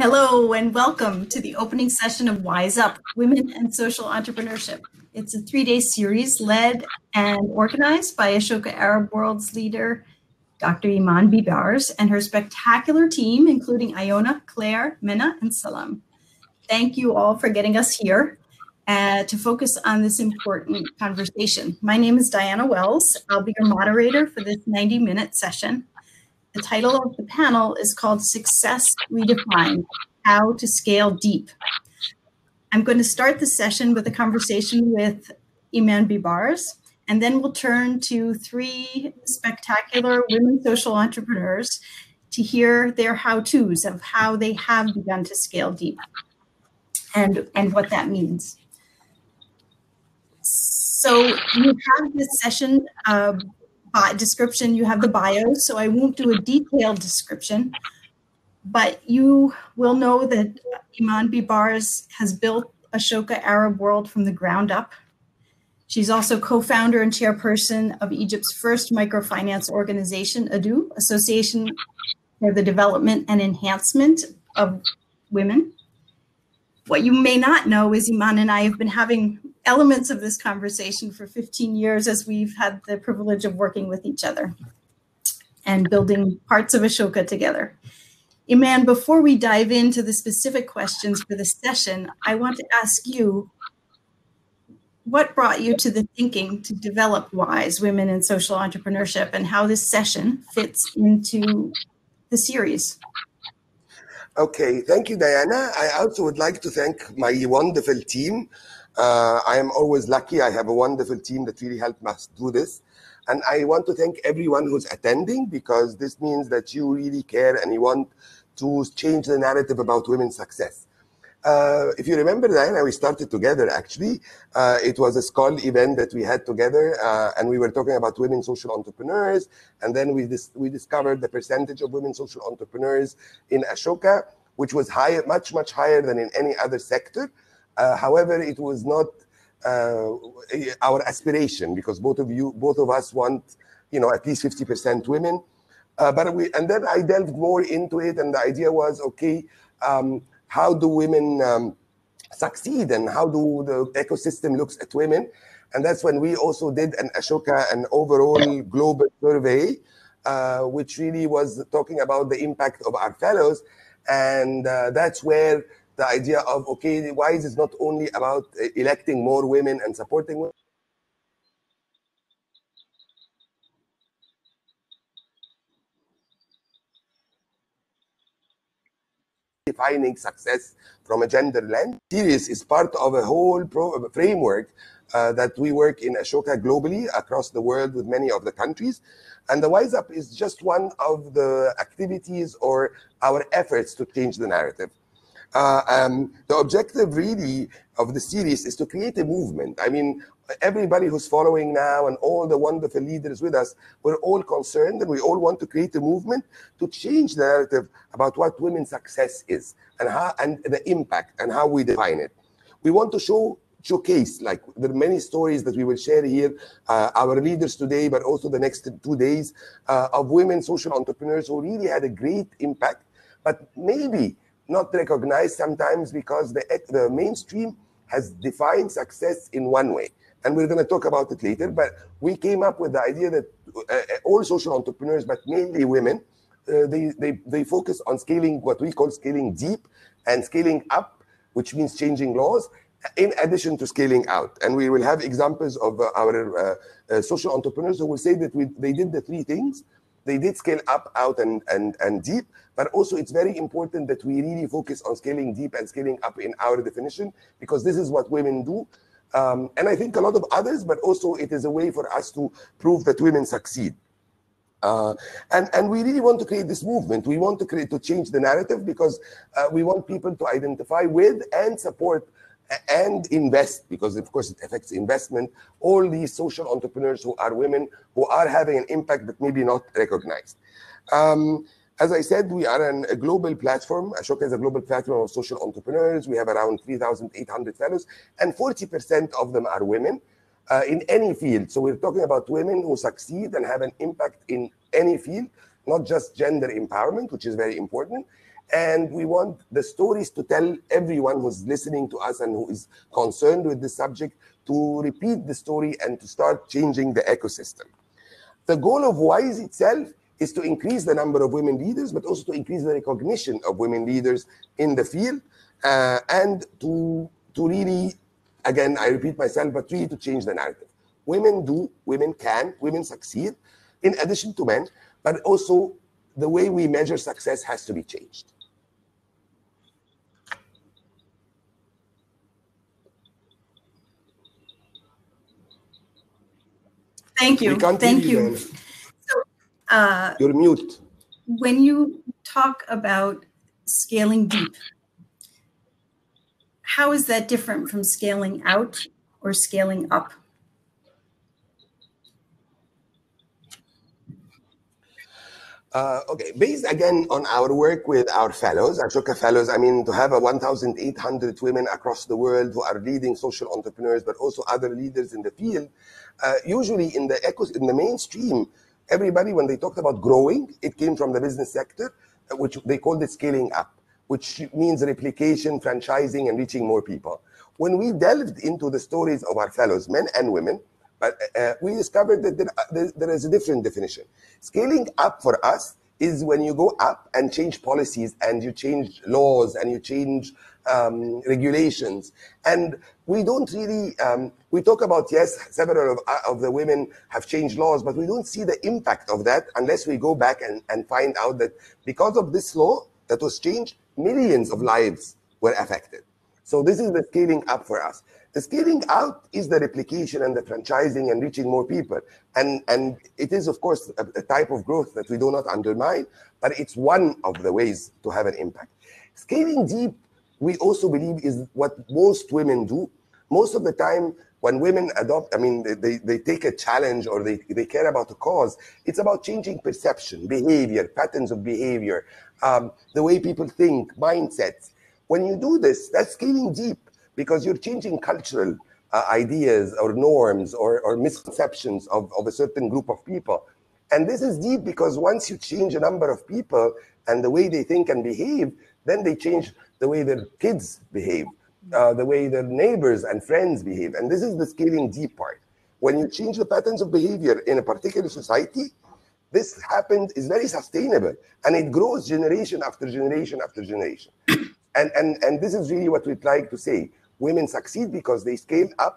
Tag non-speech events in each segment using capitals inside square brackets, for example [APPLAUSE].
Hello and welcome to the opening session of Wise Up Women and Social Entrepreneurship. It's a three day series led and organized by Ashoka Arab World's leader, Dr. Iman Bibars, and her spectacular team, including Iona, Claire, Mena, and Salam. Thank you all for getting us here uh, to focus on this important conversation. My name is Diana Wells. I'll be your moderator for this 90 minute session. The title of the panel is called Success Redefined How to Scale Deep. I'm going to start the session with a conversation with Iman Bibars, and then we'll turn to three spectacular women social entrepreneurs to hear their how to's of how they have begun to scale deep and, and what that means. So you have this session uh, description, you have the bio, so I won't do a detailed description, but you will know that Iman Bibars has built Ashoka Arab World from the ground up. She's also co-founder and chairperson of Egypt's first microfinance organization, ADEW, Association for the Development and Enhancement of Women. What you may not know is Iman and I have been having elements of this conversation for 15 years as we've had the privilege of working with each other and building parts of Ashoka together. Iman, before we dive into the specific questions for this session, I want to ask you, what brought you to the thinking to develop WISE, Women in Social Entrepreneurship, and how this session fits into the series? Okay, thank you, Diana. I also would like to thank my wonderful team uh, I am always lucky. I have a wonderful team that really helped us do this. And I want to thank everyone who's attending because this means that you really care and you want to change the narrative about women's success. Uh, if you remember, Diana, we started together actually. Uh, it was a Skoll event that we had together, uh, and we were talking about women social entrepreneurs. And then we, dis- we discovered the percentage of women social entrepreneurs in Ashoka, which was higher, much, much higher than in any other sector. Uh, however, it was not uh, our aspiration because both of you, both of us want, you know, at least 50% women. Uh, but we, and then I delved more into it, and the idea was, okay, um, how do women um, succeed, and how do the ecosystem looks at women? And that's when we also did an Ashoka, an overall global survey, uh, which really was talking about the impact of our fellows, and uh, that's where the idea of okay, why is it not only about uh, electing more women and supporting women. Defining success from a gender lens. Series is part of a whole pro- framework uh, that we work in Ashoka globally across the world with many of the countries. And the Wise Up is just one of the activities or our efforts to change the narrative. Uh, um, the objective really of the series is to create a movement. I mean, everybody who's following now and all the wonderful leaders with us, we're all concerned and we all want to create a movement to change the narrative about what women's success is and how and the impact and how we define it. We want to show showcase like there are many stories that we will share here uh, our leaders today but also the next two days uh, of women social entrepreneurs who really had a great impact but maybe not recognized sometimes because the, the mainstream has defined success in one way. And we're going to talk about it later. But we came up with the idea that uh, all social entrepreneurs, but mainly women, uh, they, they, they focus on scaling what we call scaling deep and scaling up, which means changing laws, in addition to scaling out. And we will have examples of uh, our uh, uh, social entrepreneurs who will say that we, they did the three things they did scale up, out, and, and, and deep, but also it's very important that we really focus on scaling deep and scaling up in our definition because this is what women do. Um, and I think a lot of others, but also it is a way for us to prove that women succeed. Uh, and and we really want to create this movement. We want to create to change the narrative because uh, we want people to identify with and support and invest because of course it affects investment all these social entrepreneurs who are women who are having an impact but maybe not recognized um, as I said, we are an, a global platform. Ashoka is a global platform of social entrepreneurs. We have around 3,800 fellows, and 40% of them are women uh, in any field. So we're talking about women who succeed and have an impact in any field, not just gender empowerment, which is very important. And we want the stories to tell everyone who's listening to us and who is concerned with the subject to repeat the story and to start changing the ecosystem. The goal of WISE itself is to increase the number of women leaders, but also to increase the recognition of women leaders in the field uh, and to, to really, again, I repeat myself, but really to change the narrative. Women do, women can, women succeed, in addition to men, but also the way we measure success has to be changed. Thank you. Thank you. So, uh, You're mute. when you talk about scaling deep, how is that different from scaling out or scaling up? Uh, okay, based again on our work with our fellows, Ashoka fellows, I mean, to have a 1,800 women across the world who are leading social entrepreneurs, but also other leaders in the field, uh, usually in the in the mainstream, everybody, when they talked about growing, it came from the business sector, uh, which they called it scaling up, which means replication, franchising, and reaching more people. When we delved into the stories of our fellows, men and women, but uh, we discovered that there, uh, there, there is a different definition. Scaling up for us is when you go up and change policies and you change laws and you change um, regulations. And we don't really, um, we talk about, yes, several of, uh, of the women have changed laws, but we don't see the impact of that unless we go back and, and find out that because of this law that was changed, millions of lives were affected. So this is the scaling up for us. The scaling out is the replication and the franchising and reaching more people. And, and it is, of course, a, a type of growth that we do not undermine, but it's one of the ways to have an impact. Scaling deep, we also believe, is what most women do. Most of the time, when women adopt, I mean, they, they, take a challenge or they, they care about a cause, it's about changing perception, behavior, patterns of behavior, um, the way people think, mindsets. When you do this, that's scaling deep because you're changing cultural uh, ideas or norms or, or misconceptions of, of a certain group of people. And this is deep because once you change a number of people and the way they think and behave, then they change the way their kids behave, uh, the way their neighbors and friends behave. And this is the scaling deep part. When you change the patterns of behavior in a particular society, this happens is very sustainable and it grows generation after generation after generation. And, and, and this is really what we'd like to say women succeed because they scale up,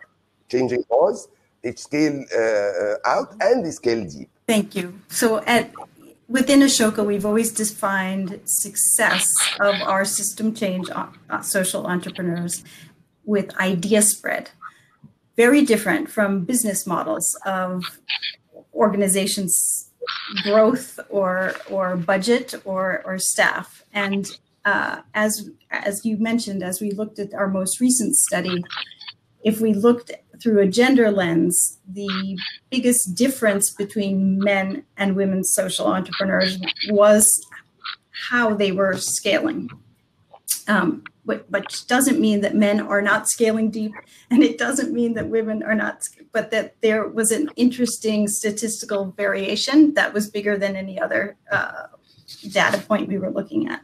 changing laws, they scale uh, out, and they scale deep. Thank you. So at within Ashoka, we've always defined success of our system change uh, social entrepreneurs with idea spread. Very different from business models of organizations growth or or budget or or staff and uh, as as you mentioned, as we looked at our most recent study, if we looked through a gender lens, the biggest difference between men and women social entrepreneurs was how they were scaling. Um, but, but doesn't mean that men are not scaling deep, and it doesn't mean that women are not, but that there was an interesting statistical variation that was bigger than any other uh, data point we were looking at.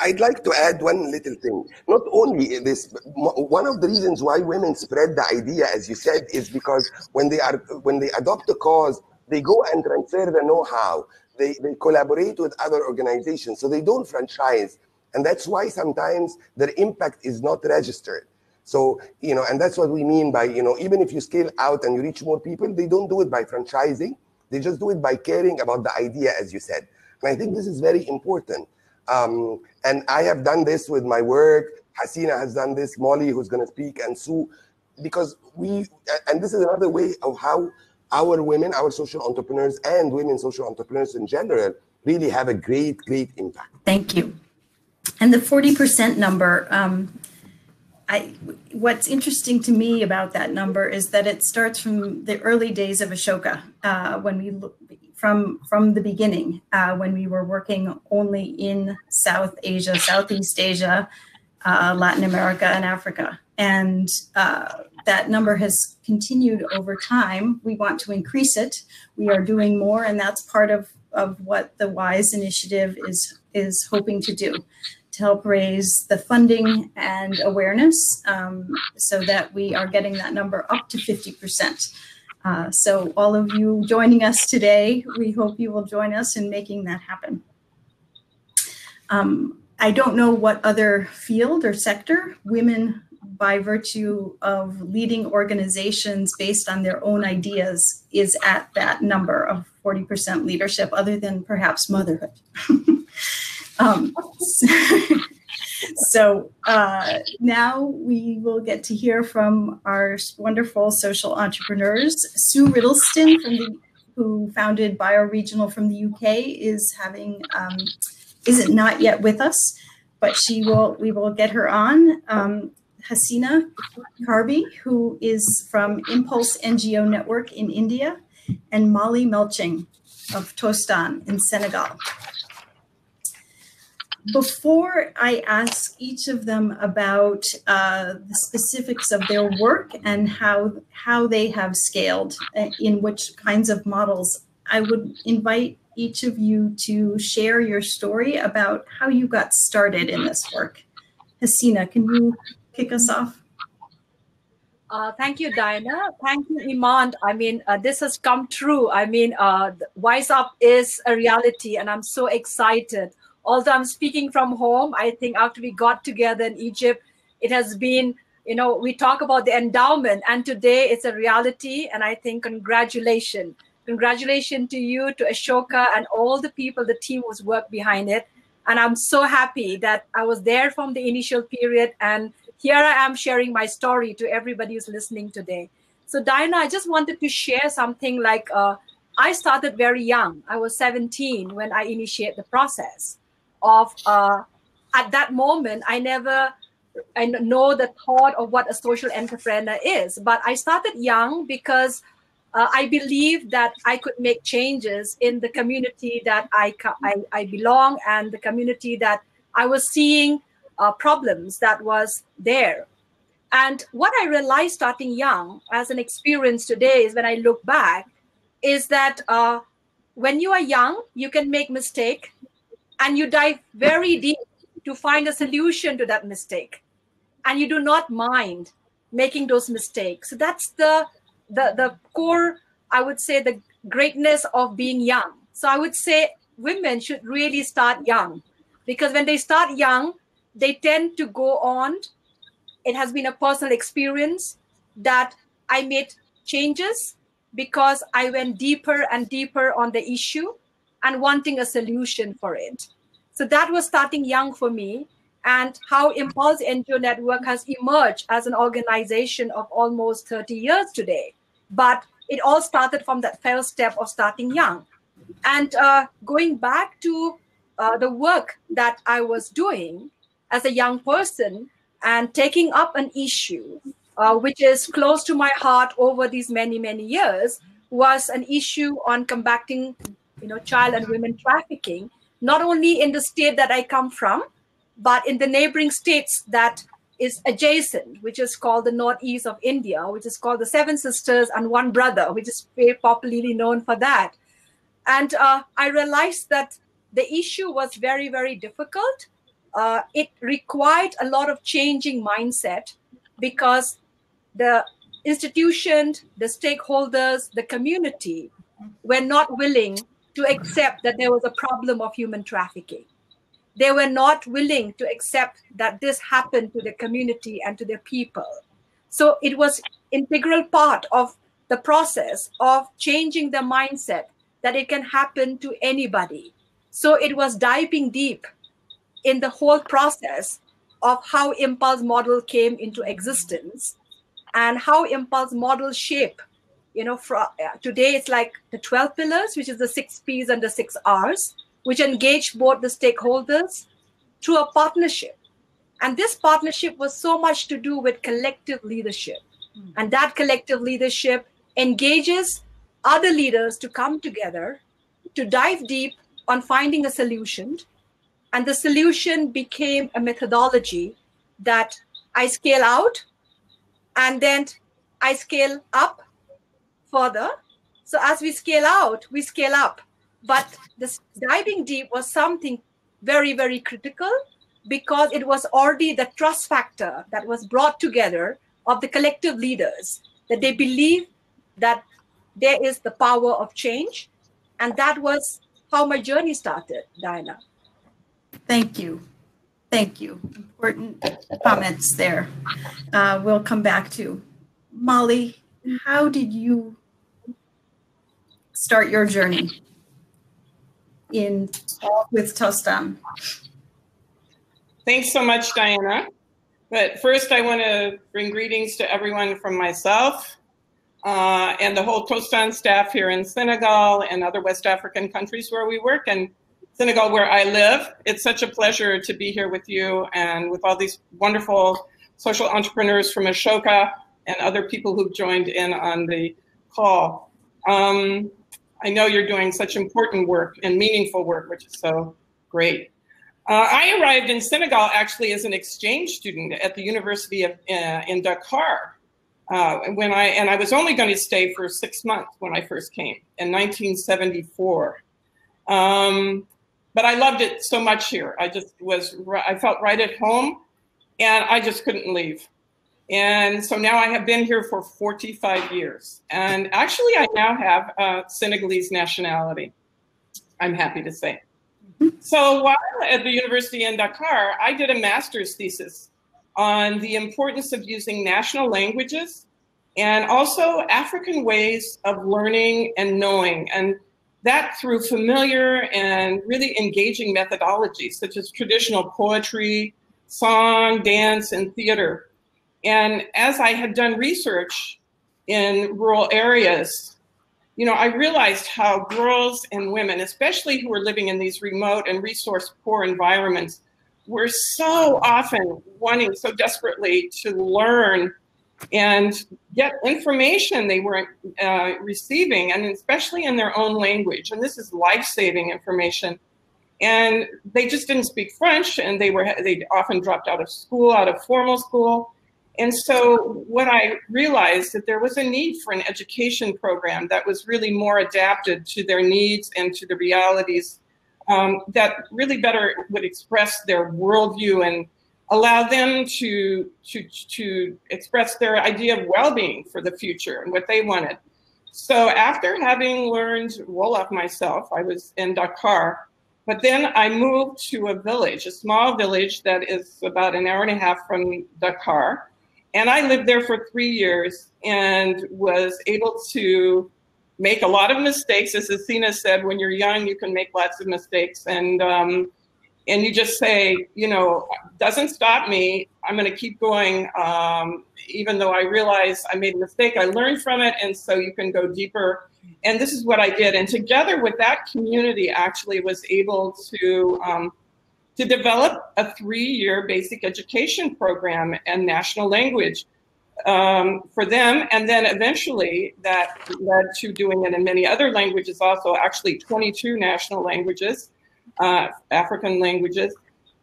I'd like to add one little thing. Not only this, one of the reasons why women spread the idea, as you said, is because when they are when they adopt a cause, they go and transfer the know-how. They they collaborate with other organizations, so they don't franchise, and that's why sometimes their impact is not registered. So you know, and that's what we mean by you know, even if you scale out and you reach more people, they don't do it by franchising. They just do it by caring about the idea, as you said. And I think this is very important. Um, and I have done this with my work. Hasina has done this, Molly, who's going to speak, and Sue, because we, and this is another way of how our women, our social entrepreneurs, and women social entrepreneurs in general really have a great, great impact. Thank you. And the 40% number, um, I, what's interesting to me about that number is that it starts from the early days of Ashoka, uh, when we look, from from the beginning uh, when we were working only in South Asia, Southeast Asia, uh, Latin America, and Africa. And uh, that number has continued over time. We want to increase it. We are doing more, and that's part of, of what the WISE initiative is, is hoping to do to help raise the funding and awareness um, so that we are getting that number up to 50%. Uh, so all of you joining us today, we hope you will join us in making that happen. Um, I don't know what other field or sector women by virtue of leading organizations based on their own ideas is at that number of 40% leadership other than perhaps motherhood. [LAUGHS] um, [LAUGHS] so uh, now we will get to hear from our wonderful social entrepreneurs. Sue Riddlestone, from the, who founded Bioregional from the UK, is having um, isn't not yet with us, but she will. We will get her on. Um, Hasina Kharbhih, who is from Impulse NGO Network in India, and Molly Melching of Tostan in Senegal. Before I ask each of them about uh, the specifics of their work and how, how they have scaled uh, in which kinds of models, I would invite each of you to share your story about how you got started in this work. Hasina, can you kick us off? Uh, thank you, Diana. Thank you, Iman. I mean, uh, this has come true. I mean, uh, Wise Up is a reality, and I'm so excited. Although I'm speaking from home, I think after we got together in Egypt, it has been, you know, we talk about the endowment, and today it's a reality. And I think congratulations. Congratulations to you, to Ashoka, and all the people, the team who's worked behind it. And I'm so happy that I was there from the initial period and here I am sharing my story to everybody who's listening today. So, Diana, I just wanted to share something like uh, I started very young. I was 17 when I initiated the process of, uh, at that moment, I never I know the thought of what a social entrepreneur is, but I started young because uh, I believe that I could make changes in the community that I, I, I belong and the community that I was seeing uh, problems that was there. And what I realized starting young as an experience today is when I look back, is that uh, when you are young, you can make mistake and you dive very deep to find a solution to that mistake. And you do not mind making those mistakes. So that's the, the, the core, I would say, the greatness of being young. So I would say women should really start young because when they start young, they tend to go on. It has been a personal experience that I made changes because I went deeper and deeper on the issue and wanting a solution for it. So that was starting young for me and how Impulse NGO Network has emerged as an organization of almost 30 years today. But it all started from that first step of starting young. And uh, going back to uh, the work that I was doing, as a young person and taking up an issue uh, which is close to my heart over these many many years was an issue on combating you know child and women trafficking not only in the state that i come from but in the neighboring states that is adjacent which is called the northeast of india which is called the seven sisters and one brother which is very popularly known for that. And uh, i realized that the issue was very very difficult. Uh, it required a lot of changing mindset because the institution, the stakeholders, the community were not willing to accept that there was a problem of human trafficking. They were not willing to accept that this happened to the community and to their people. So it was integral part of the process of changing the mindset that it can happen to anybody. So it was diving deep in the whole process of how impulse model came into existence and how impulse model shape you know for, uh, today it's like the 12 pillars which is the six p's and the six r's which engage both the stakeholders through a partnership. And this partnership was so much to do with collective leadership. Mm. and that collective leadership engages other leaders to come together to dive deep on finding a solution. And the solution became a methodology that I scale out and then I scale up further. So as we scale out, we scale up. But this diving deep was something very, very critical because it was already the trust factor that was brought together of the collective leaders that they believe that there is the power of change. And that was how my journey started, Diana. Thank you. Thank you. Important comments there. Uh, we'll come back to. Molly, how did you start your journey in with Tostan? Thanks so much, Diana. But first, I want to bring greetings to everyone from myself uh, and the whole Tostan staff here in Senegal and other West African countries where we work, and Senegal, where I live. It's such a pleasure to be here with you and with all these wonderful social entrepreneurs from Ashoka and other people who've joined in on the call. Um, I know you're doing such important work and meaningful work, which is so great. Uh, I arrived in Senegal actually as an exchange student at the University of uh, in Dakar. Uh, when I and I was only going to stay for six months when I first came in 1974. Um, but I loved it so much here. I just was I felt right at home, and I just couldn't leave. And so now I have been here for 45 years. And actually, I now have a Senegalese nationality, I'm happy to say. So while at the University in Dakar, I did a master's thesis on the importance of using national languages and also African ways of learning and knowing. And that through familiar and really engaging methodologies such as traditional poetry, song, dance, and theater. And as I had done research in rural areas, you know, I realized how girls and women, especially who were living in these remote and resource poor environments, were so often wanting so desperately to learn and get information they weren't uh, receiving, and especially in their own language. And this is life-saving information. And they just didn't speak French, and they were they often dropped out of school, out of formal school. And so what I realized that there was a need for an education program that was really more adapted to their needs and to the realities um, that really better would express their worldview and allow them to, to, to express their idea of well-being for the future and what they wanted. So after having learned Wolof myself, I was in Dakar, but then I moved to a village, a small village that is about an hour and a half from Dakar. And I lived there for three years and was able to make a lot of mistakes. As Hasina said, when you're young, you can make lots of mistakes. And, um, and you just say, you know, doesn't stop me. I'm going to keep going. Um, even though I realize I made a mistake, I learned from it. And so you can go deeper. And this is what I did. And together with that community, actually was able to um, to develop a three-year basic education program and national language um, for them. And then eventually that led to doing it in many other languages also, actually 22 national languages, uh, African languages.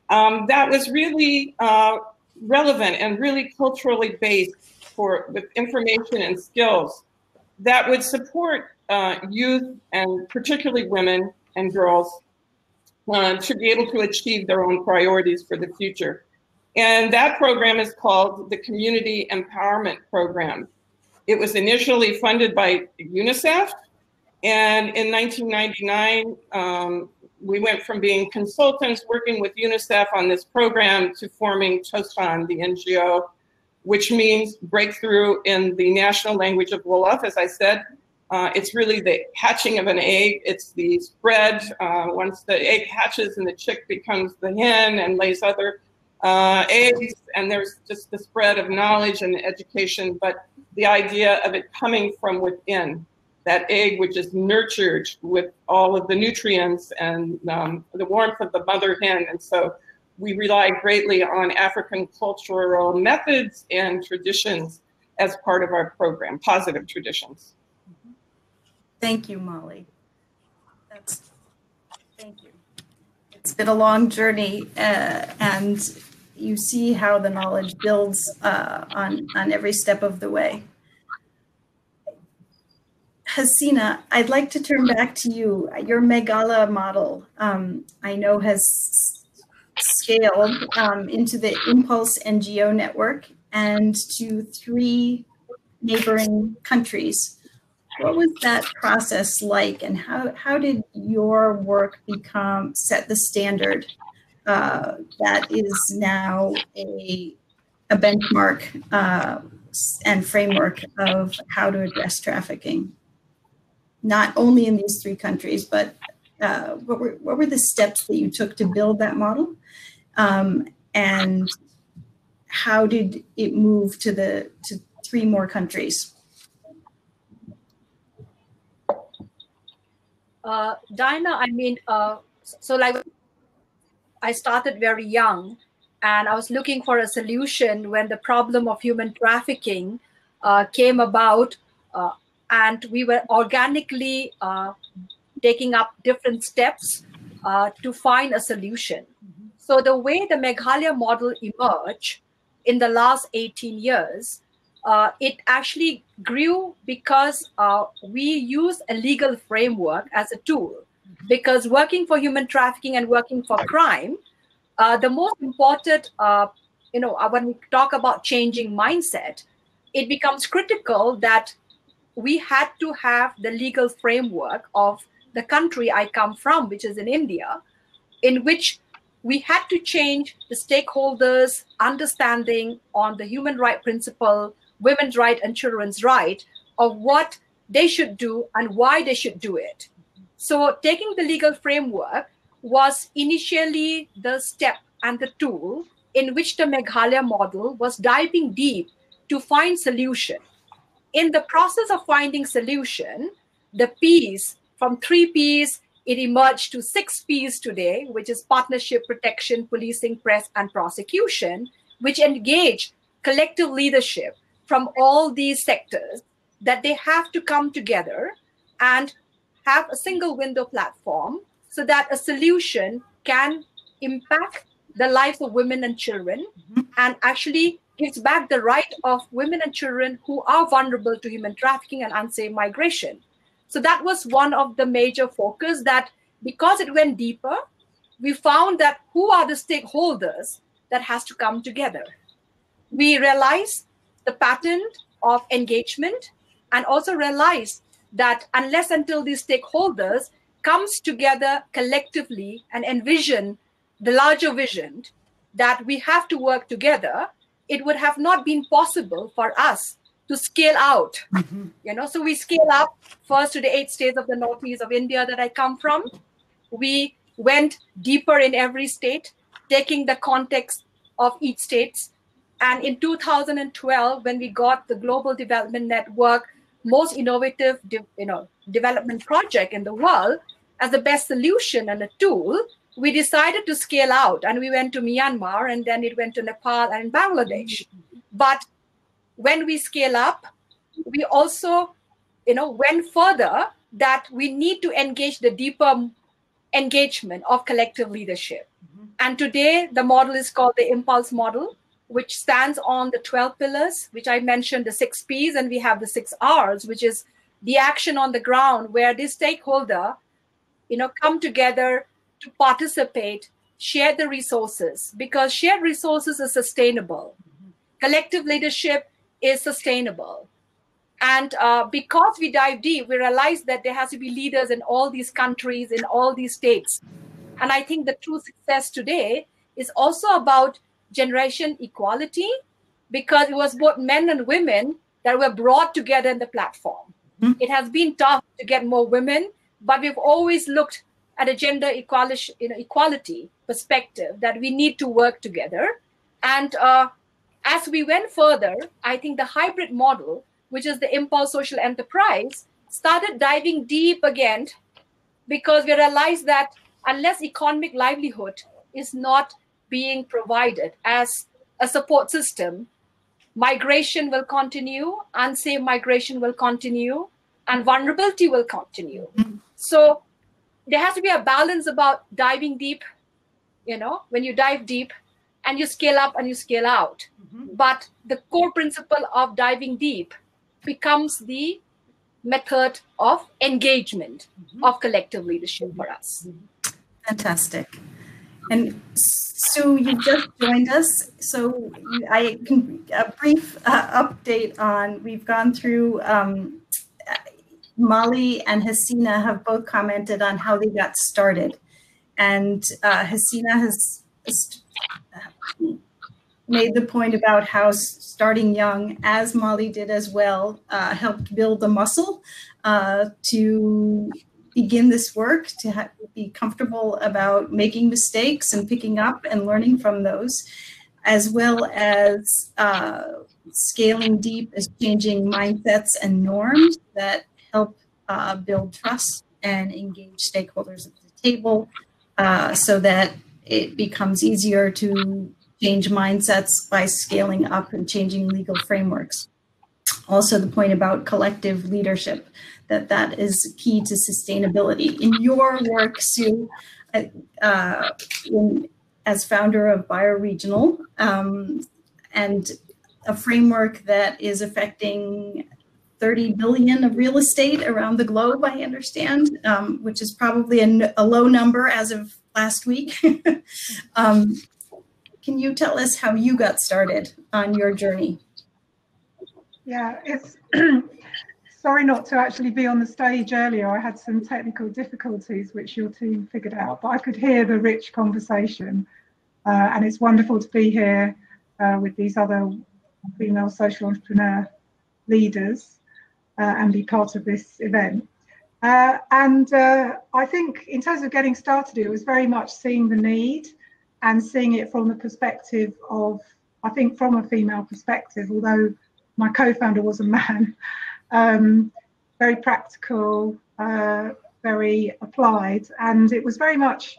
Um, that was really uh, relevant and really culturally based for with information and skills that would support uh, youth and particularly women and girls uh, to be able to achieve their own priorities for the future. And that program is called the Community Empowerment Program. It was initially funded by UNICEF. And in 1999, um, we went from being consultants working with UNICEF on this program to forming Tostan, the NGO, which means breakthrough in the national language of Wolof, as I said, uh, it's really the hatching of an egg. It's the spread. Uh, once the egg hatches and the chick becomes the hen and lays other uh, eggs, and there's just the spread of knowledge and education, but the idea of it coming from within. That egg, which is nurtured with all of the nutrients and um, the warmth of the mother hen. And so we rely greatly on African cultural methods and traditions as part of our program, positive traditions. Thank you, Molly. That's, thank you. It's been a long journey, uh, and you see how the knowledge builds uh, on on every step of the way. Hasina, I'd like to turn back to you. Your Meghalaya model, um, I know, has scaled um, into the Impulse NGO network and to three neighboring countries. What was that process like, and how, how did your work become set the standard uh, that is now a, a benchmark uh, and framework of how to address trafficking? Not only in these three countries, but uh, what were what were the steps that you took to build that model, um, and how did it move to the to three more countries? Uh, Diana, I mean, uh, so like I started very young and I was looking for a solution when the problem of human trafficking uh, came about. Uh, and we were organically uh, taking up different steps uh, to find a solution. Mm-hmm. So, the way the Meghalaya model emerged in the last 18 years, uh, it actually grew because uh, we use a legal framework as a tool. Because working for human trafficking and working for crime, uh, the most important, uh, you know, uh, when we talk about changing mindset, it becomes critical that we had to have the legal framework of the country I come from, which is in India, in which we had to change the stakeholders' understanding on the human right principle, women's right and children's right of what they should do and why they should do it. So taking the legal framework was initially the step and the tool in which the Meghalaya model was diving deep to find solution. In the process of finding solution, the P's from three P's, it emerged to six P's today, which is partnership, protection, policing, press, and prosecution, which engage collective leadership from all these sectors that they have to come together and have a single window platform so that a solution can impact the lives of women and children mm-hmm. and actually gives back the right of women and children who are vulnerable to human trafficking and unsafe migration. So that was one of the major focus that because it went deeper, we found that who are the stakeholders that has to come together. We realized the pattern of engagement and also realize that unless until these stakeholders comes together collectively and envision the larger vision that we have to work together, it would have not been possible for us to scale out. Mm-hmm. You know, so we scale up first to the eight states of the northeast of India that I come from. We went deeper in every state, taking the context of each states. And in 2012, when we got the Global Development Network most innovative you know development project in the world as the best solution and a tool we decided to scale out. And we went to myanmar and then it went to nepal and bangladesh. But when we scale up we also you know went further that we need to engage the deeper engagement of collective leadership. Mm-hmm. and today the model is called the impulse model which stands on the 12 pillars, which I mentioned, the six P's, and we have the six R's, which is the action on the ground, where the stakeholder, you know, come together to participate, share the resources, because shared resources are sustainable. Mm-hmm. Collective leadership is sustainable. And uh, because we dive deep, we realize that there has to be leaders in all these countries, in all these states. And I think the true success today is also about generation equality because it was both men and women that were brought together in the platform. Mm-hmm. It has been tough to get more women, but we've always looked at a gender equality, you know, equality perspective that we need to work together. And uh, as we went further, I think the hybrid model, which is the Impulse Social Enterprise, started diving deep again because we realized that unless economic livelihood is not being provided as a support system, migration will continue, unsafe migration will continue, and vulnerability will continue. Mm-hmm. So there has to be a balance about diving deep, you know, when you dive deep and you scale up and you scale out. Mm-hmm. But the core principle of diving deep becomes the method of engagement Mm-hmm. of collective leadership for us. Fantastic. And Sue, you just joined us, so I can a brief uh, update on. We've gone through. Um, Molly and Hasina have both commented on how they got started, and uh, Hasina has made the point about how starting young, as Molly did as well, uh, helped build the muscle uh, to begin this work, to be comfortable about making mistakes and picking up and learning from those, as well as uh, scaling deep as changing mindsets and norms that help uh, build trust and engage stakeholders at the table uh, so that it becomes easier to change mindsets by scaling up and changing legal frameworks. Also, the point about collective leadership, that that is key to sustainability. In your work, Sue, uh, in, as founder of Bioregional, um, and a framework that is affecting 30 billion of real estate around the globe, I understand, um, which is probably a, a, low number as of last week. [LAUGHS] um, can you tell us how you got started on your journey? Yeah, it's [CLEARS THROAT] sorry not to actually be on the stage earlier. I had some technical difficulties, which your team figured out, but I could hear the rich conversation. Uh, and it's wonderful to be here uh, with these other female social entrepreneur leaders uh, and be part of this event. Uh, and uh, I think in terms of getting started, it was very much seeing the need and seeing it from the perspective of, I think from a female perspective, although my co-founder was a man, um, very practical, uh, very applied. And it was very much,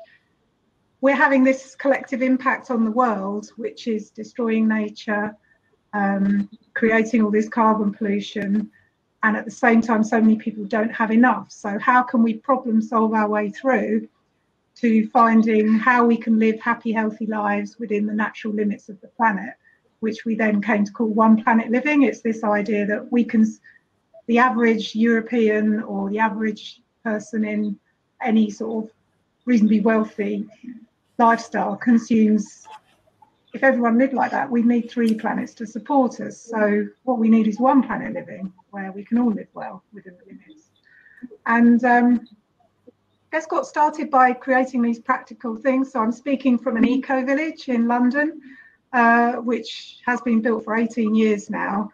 we're having this collective impact on the world, which is destroying nature, um, creating all this carbon pollution, and at the same time so many people don't have enough so how can we problem solve our way through to finding how we can live happy healthy lives within the natural limits of the planet which we then came to call one planet living it's this idea that we can the average european or the average person in any sort of reasonably wealthy lifestyle consumes if everyone lived like that, we'd need three planets to support us. So what we need is one planet living where we can all live well within the limits. And um, got started by creating these practical things. So I'm speaking from an eco village in London, uh, which has been built for 18 years now.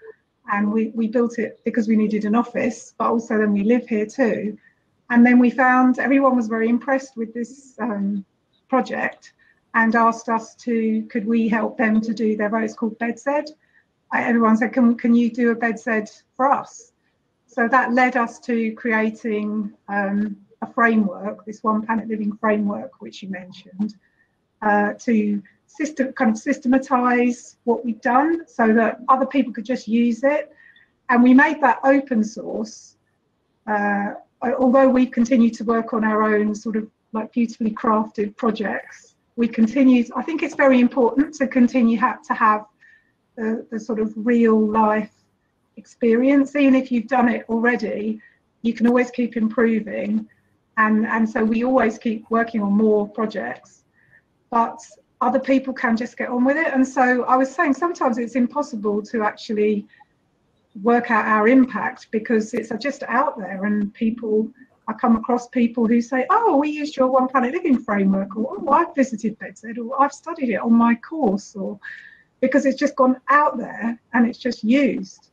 And we, we built it because we needed an office, but also then we live here too. And then we found everyone was very impressed with this um, project and asked us to could we help them to do their it's called BedZed. Everyone said, can, can you do a BedZed for us? So that led us to creating um, a framework, this One Planet Living framework, which you mentioned, uh, to system kind of systematize what we've done so that other people could just use it. And we made that open source. Uh, although we continue to work on our own sort of like beautifully crafted projects, we continue, I think it's very important to continue ha to have the, the sort of real life experience. Even if you've done it already, you can always keep improving. And, and so we always keep working on more projects. But other people can just get on with it. And so I was saying sometimes it's impossible to actually work out our impact because it's just out there and people I come across people who say, "Oh, we used your One Planet Living framework," or "Oh, I've visited BedZed," or "I've studied it on my course," or because it's just gone out there and it's just used.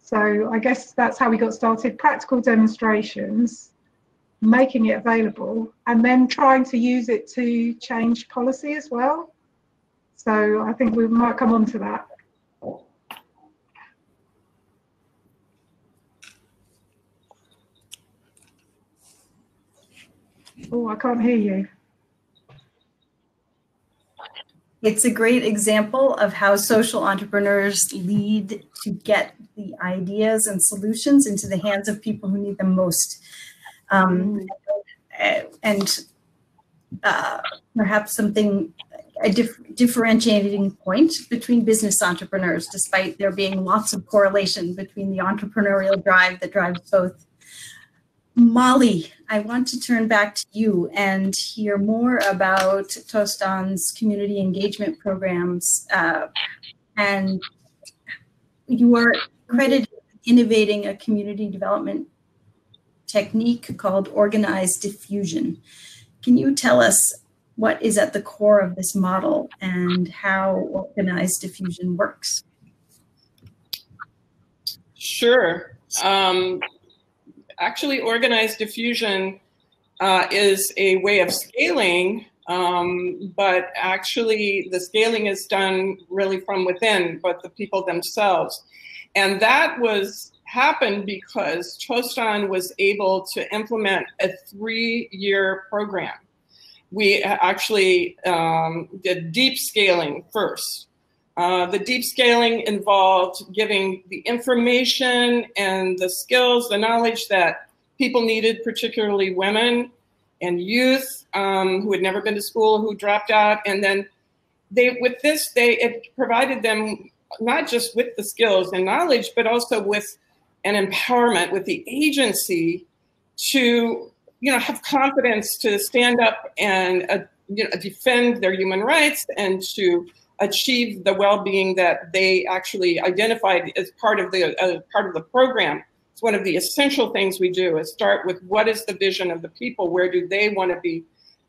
So I guess that's how we got started: practical demonstrations, making it available, and then trying to use it to change policy as well. So I think we might come on to that. Oh, I can't hear you. It's a great example of how social entrepreneurs lead to get the ideas and solutions into the hands of people who need them most. Um, and uh, perhaps something a dif- differentiating point between business entrepreneurs, despite there being lots of correlation between the entrepreneurial drive that drives both. Molly, I want to turn back to you and hear more about Tostan's community engagement programs. Uh, and you are credited with innovating a community development technique called organized diffusion. Can you tell us what is at the core of this model and how organized diffusion works? Sure. Um, actually, organized diffusion uh, is a way of scaling, um, but actually, the scaling is done really from within, but the people themselves. And that was happened because Tostan was able to implement a three-year program. We actually um, did deep scaling first. Uh, the deep scaling involved giving the information and the skills, the knowledge that people needed, particularly women and youth um, who had never been to school, who dropped out, and then they, with this, they it provided them not just with the skills and knowledge, but also with an empowerment, with the agency to, you know, have confidence to stand up and uh, you know, defend their human rights and to achieve the well-being that they actually identified as part of the uh, part of the program. It's one of the essential things we do is start with what is the vision of the people? Where do they want to be?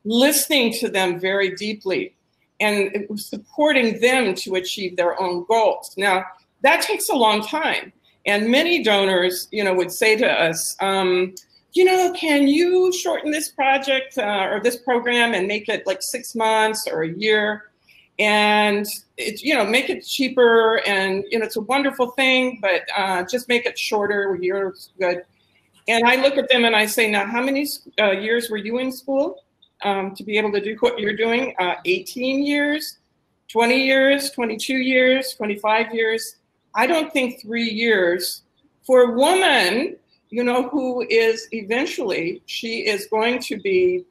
Listening to them very deeply and supporting them to achieve their own goals. Now, that takes a long time. And many donors, you know, would say to us, um, you know, can you shorten this project uh, or this program and make it like six months or a year? And it's, you know, make it cheaper and, you know, it's a wonderful thing, but uh, just make it shorter, a year is good. And I look at them and I say, now, how many uh, years were you in school um, to be able to do what you're doing? Uh, 18 years, 20 years, 22 years, 25 years. I don't think three years for a woman, you know, who is eventually, she is going to be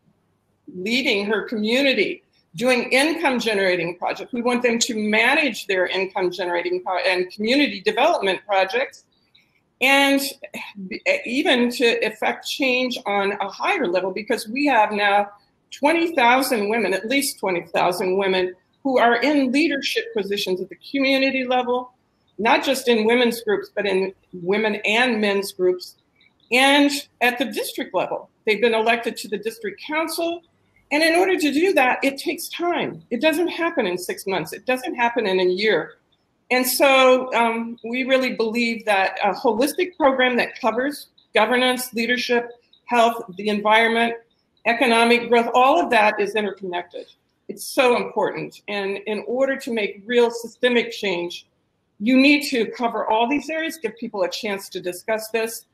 leading her community, doing income generating projects. We want them to manage their income generating and community development projects and even to effect change on a higher level because we have now 20,000 women, at least 20,000 women who are in leadership positions at the community level, not just in women's groups, but in women and men's groups, and at the district level. They've been elected to the district council. And in order to do that, it takes time. It doesn't happen in six months, it doesn't happen in a year. And so um, we really believe that a holistic program that covers governance, leadership, health, the environment, economic growth, all of that is interconnected. It's so important. And in order to make real systemic change, you need to cover all these areas, give people a chance to discuss this.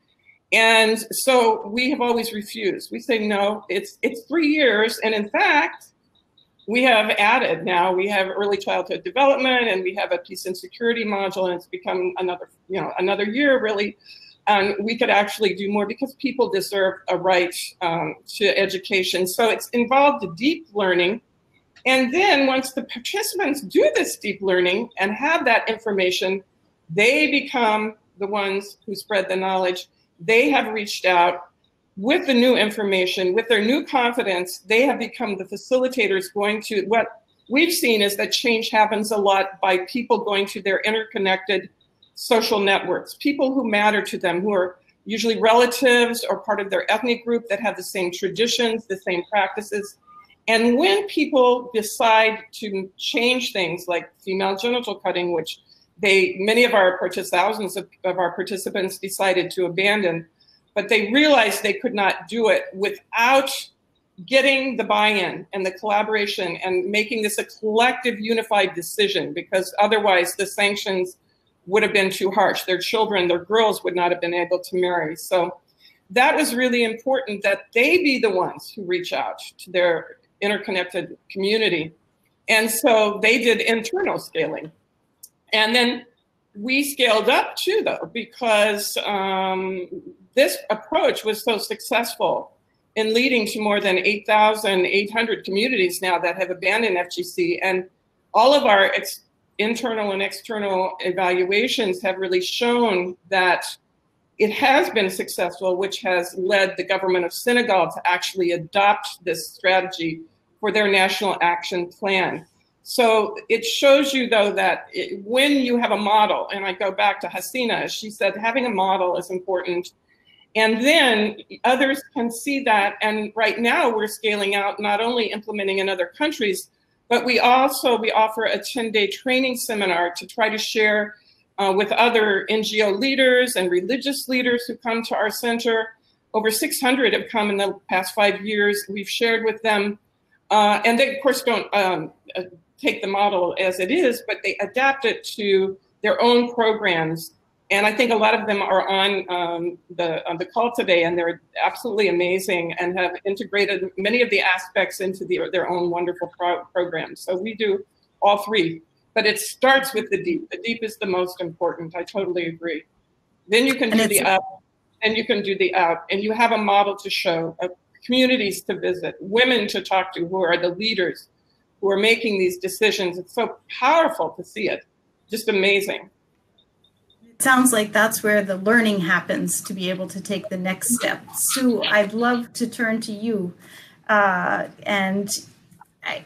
And so we have always refused. We say no, it's it's three years. And in fact, we have added now, we have early childhood development and we have a peace and security module, and it's become another, you know, another year really. And we could actually do more because people deserve a right um, to education. So it's involved deep learning and then once the participants do this deep learning and have that information, they become the ones who spread the knowledge. They have reached out with the new information, with their new confidence, they have become the facilitators going to what we've seen is that change happens a lot by people going to their interconnected social networks, people who matter to them, who are usually relatives or part of their ethnic group that have the same traditions, the same practices. And when people decide to change things like female genital cutting, which they many of our thousands of, of our participants decided to abandon, but they realized they could not do it without getting the buy-in and the collaboration and making this a collective unified decision because otherwise the sanctions would have been too harsh. Their children their girls would not have been able to marry. So that was really important that they be the ones who reach out to their interconnected community. And so they did internal scaling. And then we scaled up too, though, because um, this approach was so successful and leading to more than 8,800 communities now that have abandoned FGC. And all of our ex- internal and external evaluations have really shown that it has been successful, which has led the government of Senegal to actually adopt this strategy for their national action plan. So it shows you, though, that it, when you have a model, and I go back to Hasina, she said having a model is important. And then others can see that. And right now we're scaling out, not only implementing in other countries, but we also we offer a 10-day training seminar to try to share uh, with other NGO leaders and religious leaders who come to our center. Over 600 have come in the past five years. We've shared with them, uh, and they of course don't um, uh, take the model as it is, but they adapt it to their own programs. And I think a lot of them are on um, the on the call today, and they're absolutely amazing and have integrated many of the aspects into the, their own wonderful pro- programs. So we do all three but it starts with the deep. The deep is the most important. I totally agree. Then you can and do the up, and you can do the up, and you have a model to show, uh, communities to visit, women to talk to who are the leaders who are making these decisions. It's so powerful to see it. Just amazing. It sounds like that's where the learning happens to be able to take the next step. Sue, I'd love to turn to you. Uh, and I,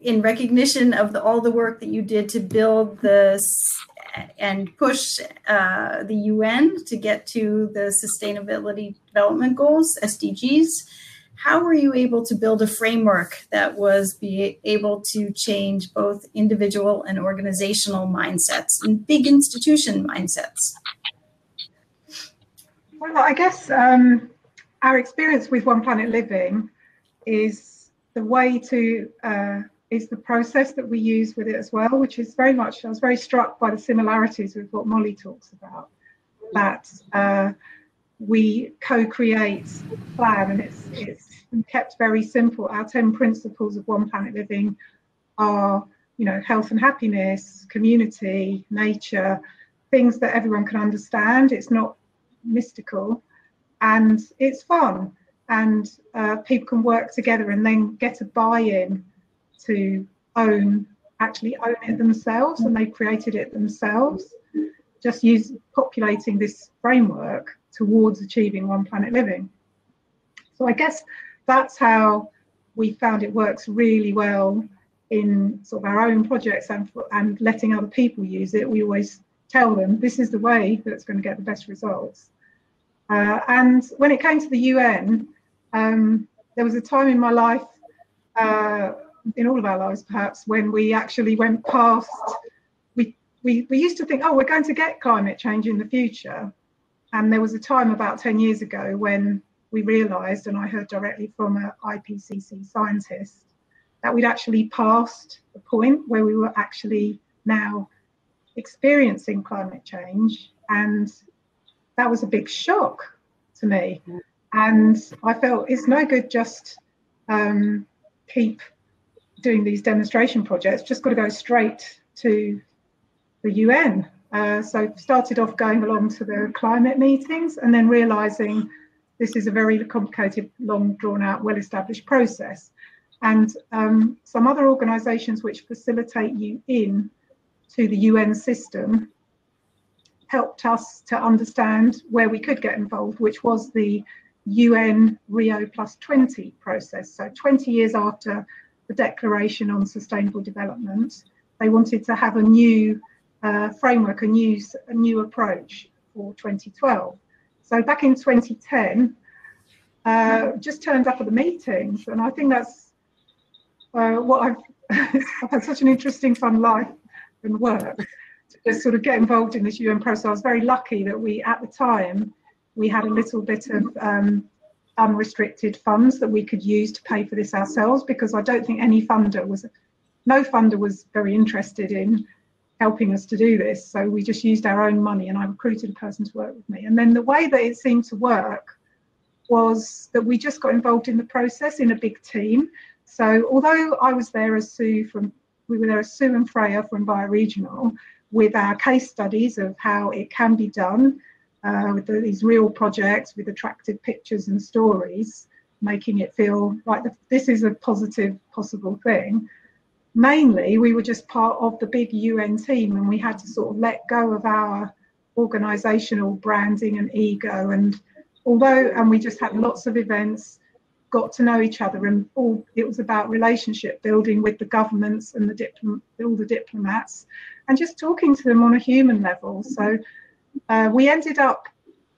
in recognition of the, all the work that you did to build this and push uh, the UN to get to the Sustainability Development Goals, SDGs, how were you able to build a framework that was be able to change both individual and organizational mindsets and big institution mindsets? Well, I guess um, our experience with One Planet Living is the way to uh, is the process that we use with it as well, which is very much, I was very struck by the similarities with what Molly talks about, that uh, we co-create a plan and it's, it's kept very simple. Our 10 principles of One Planet Living are, you know, health and happiness, community, nature, things that everyone can understand. It's not mystical and it's fun and uh, people can work together and then get a buy-in to own actually own it themselves and they created it themselves just use populating this framework towards achieving one planet living. So i guess that's how we found it works really well in sort of our own projects and, and letting other people use it. We always tell them this is the way that's going to get the best results. Uh, and when it came to the un um, there was a time in my life uh, in all of our lives perhaps when we actually went past we, we we used to think oh we're going to get climate change in the future. And there was a time about 10 years ago when we realized and i heard directly from an ipcc scientist that we'd actually passed the point where we were actually now experiencing climate change. And that was a big shock to me. And i felt it's no good just um, keep doing these demonstration projects just got to go straight to the UN. Uh, so started off going along to the climate meetings and then realizing this is a very complicated, long drawn out, well established process. And um, some other organizations which facilitate you in to the UN system helped us to understand where we could get involved, which was the UN Rio plus 20 process. So 20 years after the Declaration on Sustainable Development. They wanted to have a new uh, framework, a new, a new approach for 2012. So back in 2010, uh, just turned up at the meetings, and I think that's uh, what I've, [LAUGHS] I've had such an interesting, fun life and work to just sort of get involved in this UN process. I was very lucky that we, at the time, we had a little bit of um, unrestricted funds that we could use to pay for this ourselves because I don't think any funder was, no funder was very interested in helping us to do this. So we just used our own money and I recruited a person to work with me. And then the way that it seemed to work was that we just got involved in the process in a big team. So although I was there as Sue from, we were there as Sue and Freya from Bioregional with our case studies of how it can be done uh, with the, these real projects with attractive pictures and stories. making it feel like the, this is a positive possible thing. Mainly, we were just part of the big UN team, and we had to sort of let go of our organizational branding and ego. And although, and we just had lots of events, got to know each other, and all it was about relationship building with the governments and the all the diplomats, and just talking to them on a human level. So uh, we ended up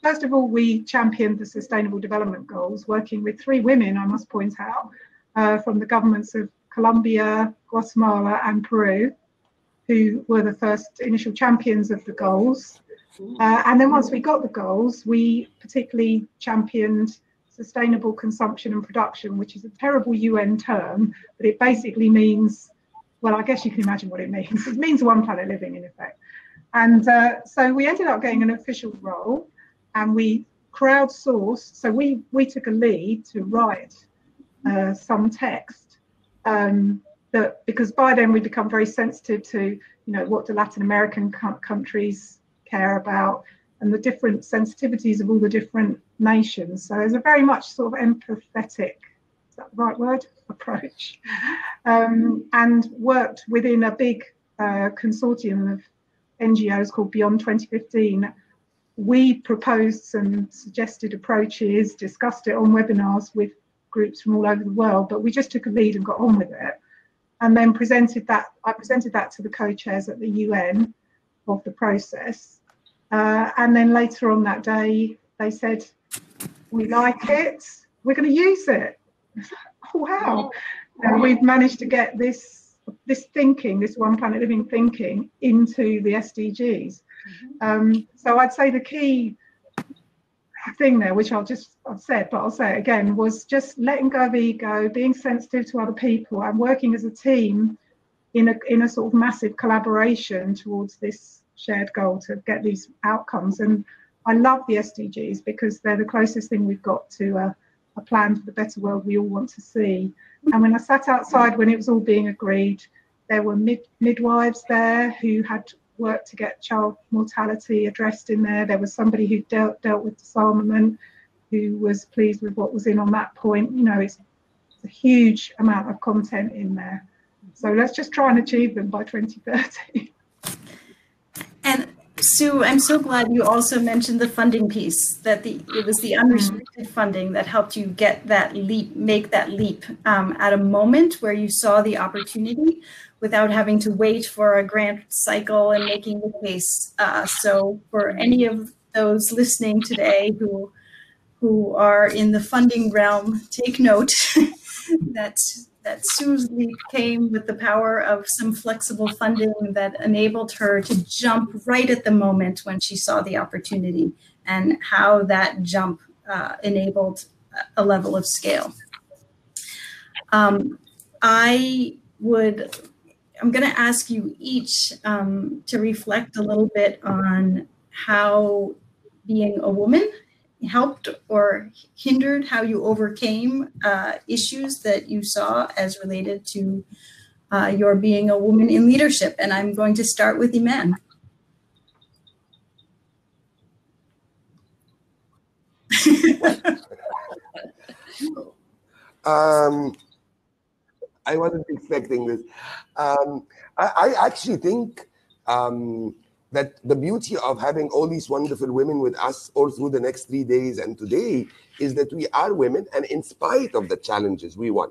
first of all, we championed the Sustainable Development Goals, working with three women, I must point out, uh, from the governments of Colombia, Guatemala, and Peru, who were the first initial champions of the goals. Uh, and then once we got the goals, we particularly championed sustainable consumption and production, which is a terrible UN term, but it basically means, well, I guess you can imagine what it means. It means one planet living, in effect. And uh, so we ended up getting an official role and we crowdsourced. So we we took a lead to write uh, some text um, that because by then we become very sensitive to you know what do Latin American co- countries care about and the different sensitivities of all the different nations. So there's a very much sort of empathetic, is that the right word? [LAUGHS] Approach, um, and worked within a big uh, consortium of NGOs called Beyond 2015 we proposed some suggested approaches, discussed it on webinars with groups from all over the world, but we just took a lead and got on with it. And then presented that, I presented that to the co-chairs at the UN of the process. Uh, and then later on that day, they said, we like it, we're going to use it. [LAUGHS] wow. And we've managed to get this this thinking, this one planet living thinking into the SDGs. Mm-hmm. Um, so I'd say the key thing there, which I'll just I've said, but I'll say it again, was just letting go of ego, being sensitive to other people, and working as a team in a in a sort of massive collaboration towards this shared goal to get these outcomes. And I love the SDGs because they're the closest thing we've got to a, a plan for the better world we all want to see. And when I sat outside when it was all being agreed, there were mid, midwives there who had worked to get child mortality addressed in there. There was somebody who dealt dealt with disarmament, who was pleased with what was in on that point. You know, it's, a huge amount of content in there. So let's just try and achieve them by 2030. And Sue, I'm so glad you also mentioned the funding piece. That the it was the unrestricted funding that helped you get that leap, make that leap um, at a moment where you saw the opportunity, without having to wait for a grant cycle and making the case. Uh, so for any of those listening today who who are in the funding realm, take note [LAUGHS] that that Sue's leap came with the power of some flexible funding that enabled her to jump right at the moment when she saw the opportunity and how that jump uh, enabled a level of scale. Um, I would I'm going to ask you each um, to reflect a little bit on how being a woman helped or hindered how you overcame uh, issues that you saw as related to uh, your being a woman in leadership. And I'm going to start with Iman. [LAUGHS] um, I wasn't expecting this. Um, I, I, actually think um, that the beauty of having all these wonderful women with us all through the next three days and today is that we are women, and in spite of the challenges, we won.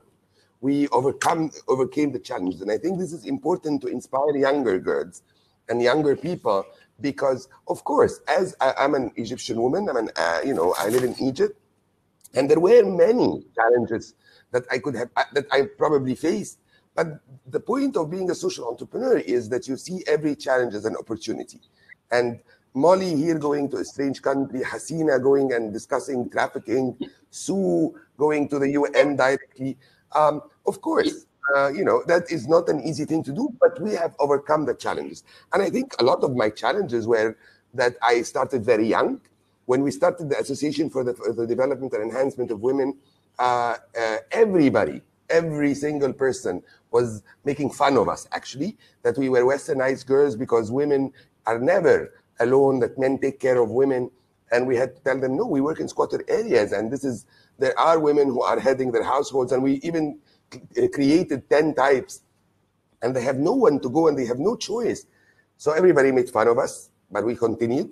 We overcome overcame the challenges, and I think this is important to inspire younger girls and younger people because, of course, as I, am an Egyptian woman, I'm an uh, you know I live in Egypt, and there were many challenges that I could have uh, that I probably faced. But the point of being a social entrepreneur is that you see every challenge as an opportunity. And Molly here going to a strange country, Hasina going and discussing trafficking, Sue going to the UN directly. Um, of course, uh, you know, that is not an easy thing to do, but we have overcome the challenges. And I think a lot of my challenges were that I started very young. When we started the Association for the, for the Development and Enhancement of Women, uh, uh, everybody, every single person was making fun of us, actually, that we were westernized girls because women are never alone, that men take care of women. And we had to tell them, no, we work in squatter areas, and this is there are women who are heading their households, and we even created 10 types, and they have no one to go and they have no choice. So everybody made fun of us, but we continued.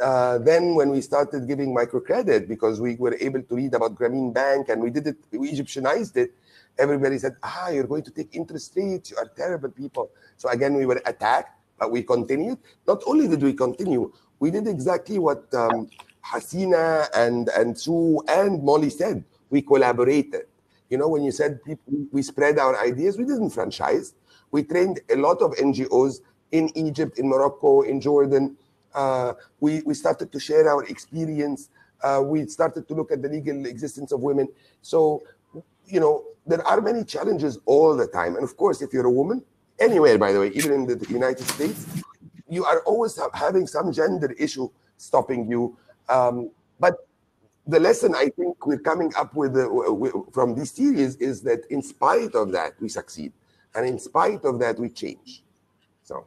Uh, then when we started giving microcredit because we were able to read about Grameen Bank and we did it, we Egyptianized it. Everybody said, ah, you're going to take interest rates. You are terrible people. So again, we were attacked, but we continued. Not only did we continue, we did exactly what um, Hasina and, and Sue and Molly said. We collaborated. You know, when you said people, we spread our ideas, we didn't franchise. We trained a lot of NGOs in Egypt, in Morocco, in Jordan. Uh, we, we started to share our experience. Uh, we started to look at the legal existence of women. So, you know, there are many challenges all the time. And of course, if you're a woman, anywhere, by the way, even in the United States, you are always having some gender issue stopping you. Um, but the lesson I think we're coming up with, uh, from this series is that in spite of that, we succeed. And in spite of that, we change. So,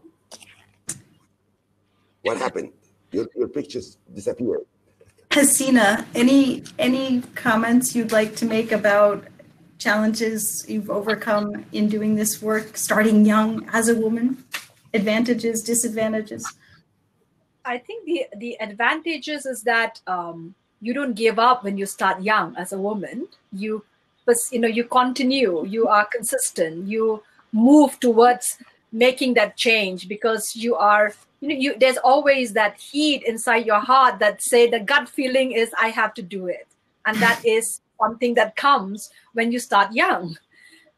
what happened? Your, your pictures disappeared. Hasina, any any comments you'd like to make about challenges you've overcome in doing this work, starting young as a woman? Advantages, disadvantages? I think the the advantages is that um, you don't give up when you start young as a woman. You, you know, you continue. You are consistent. You move towards making that change because you are. You know, you there's always that heat inside your heart that say the gut feeling is I have to do it, and that is something that comes when you start young.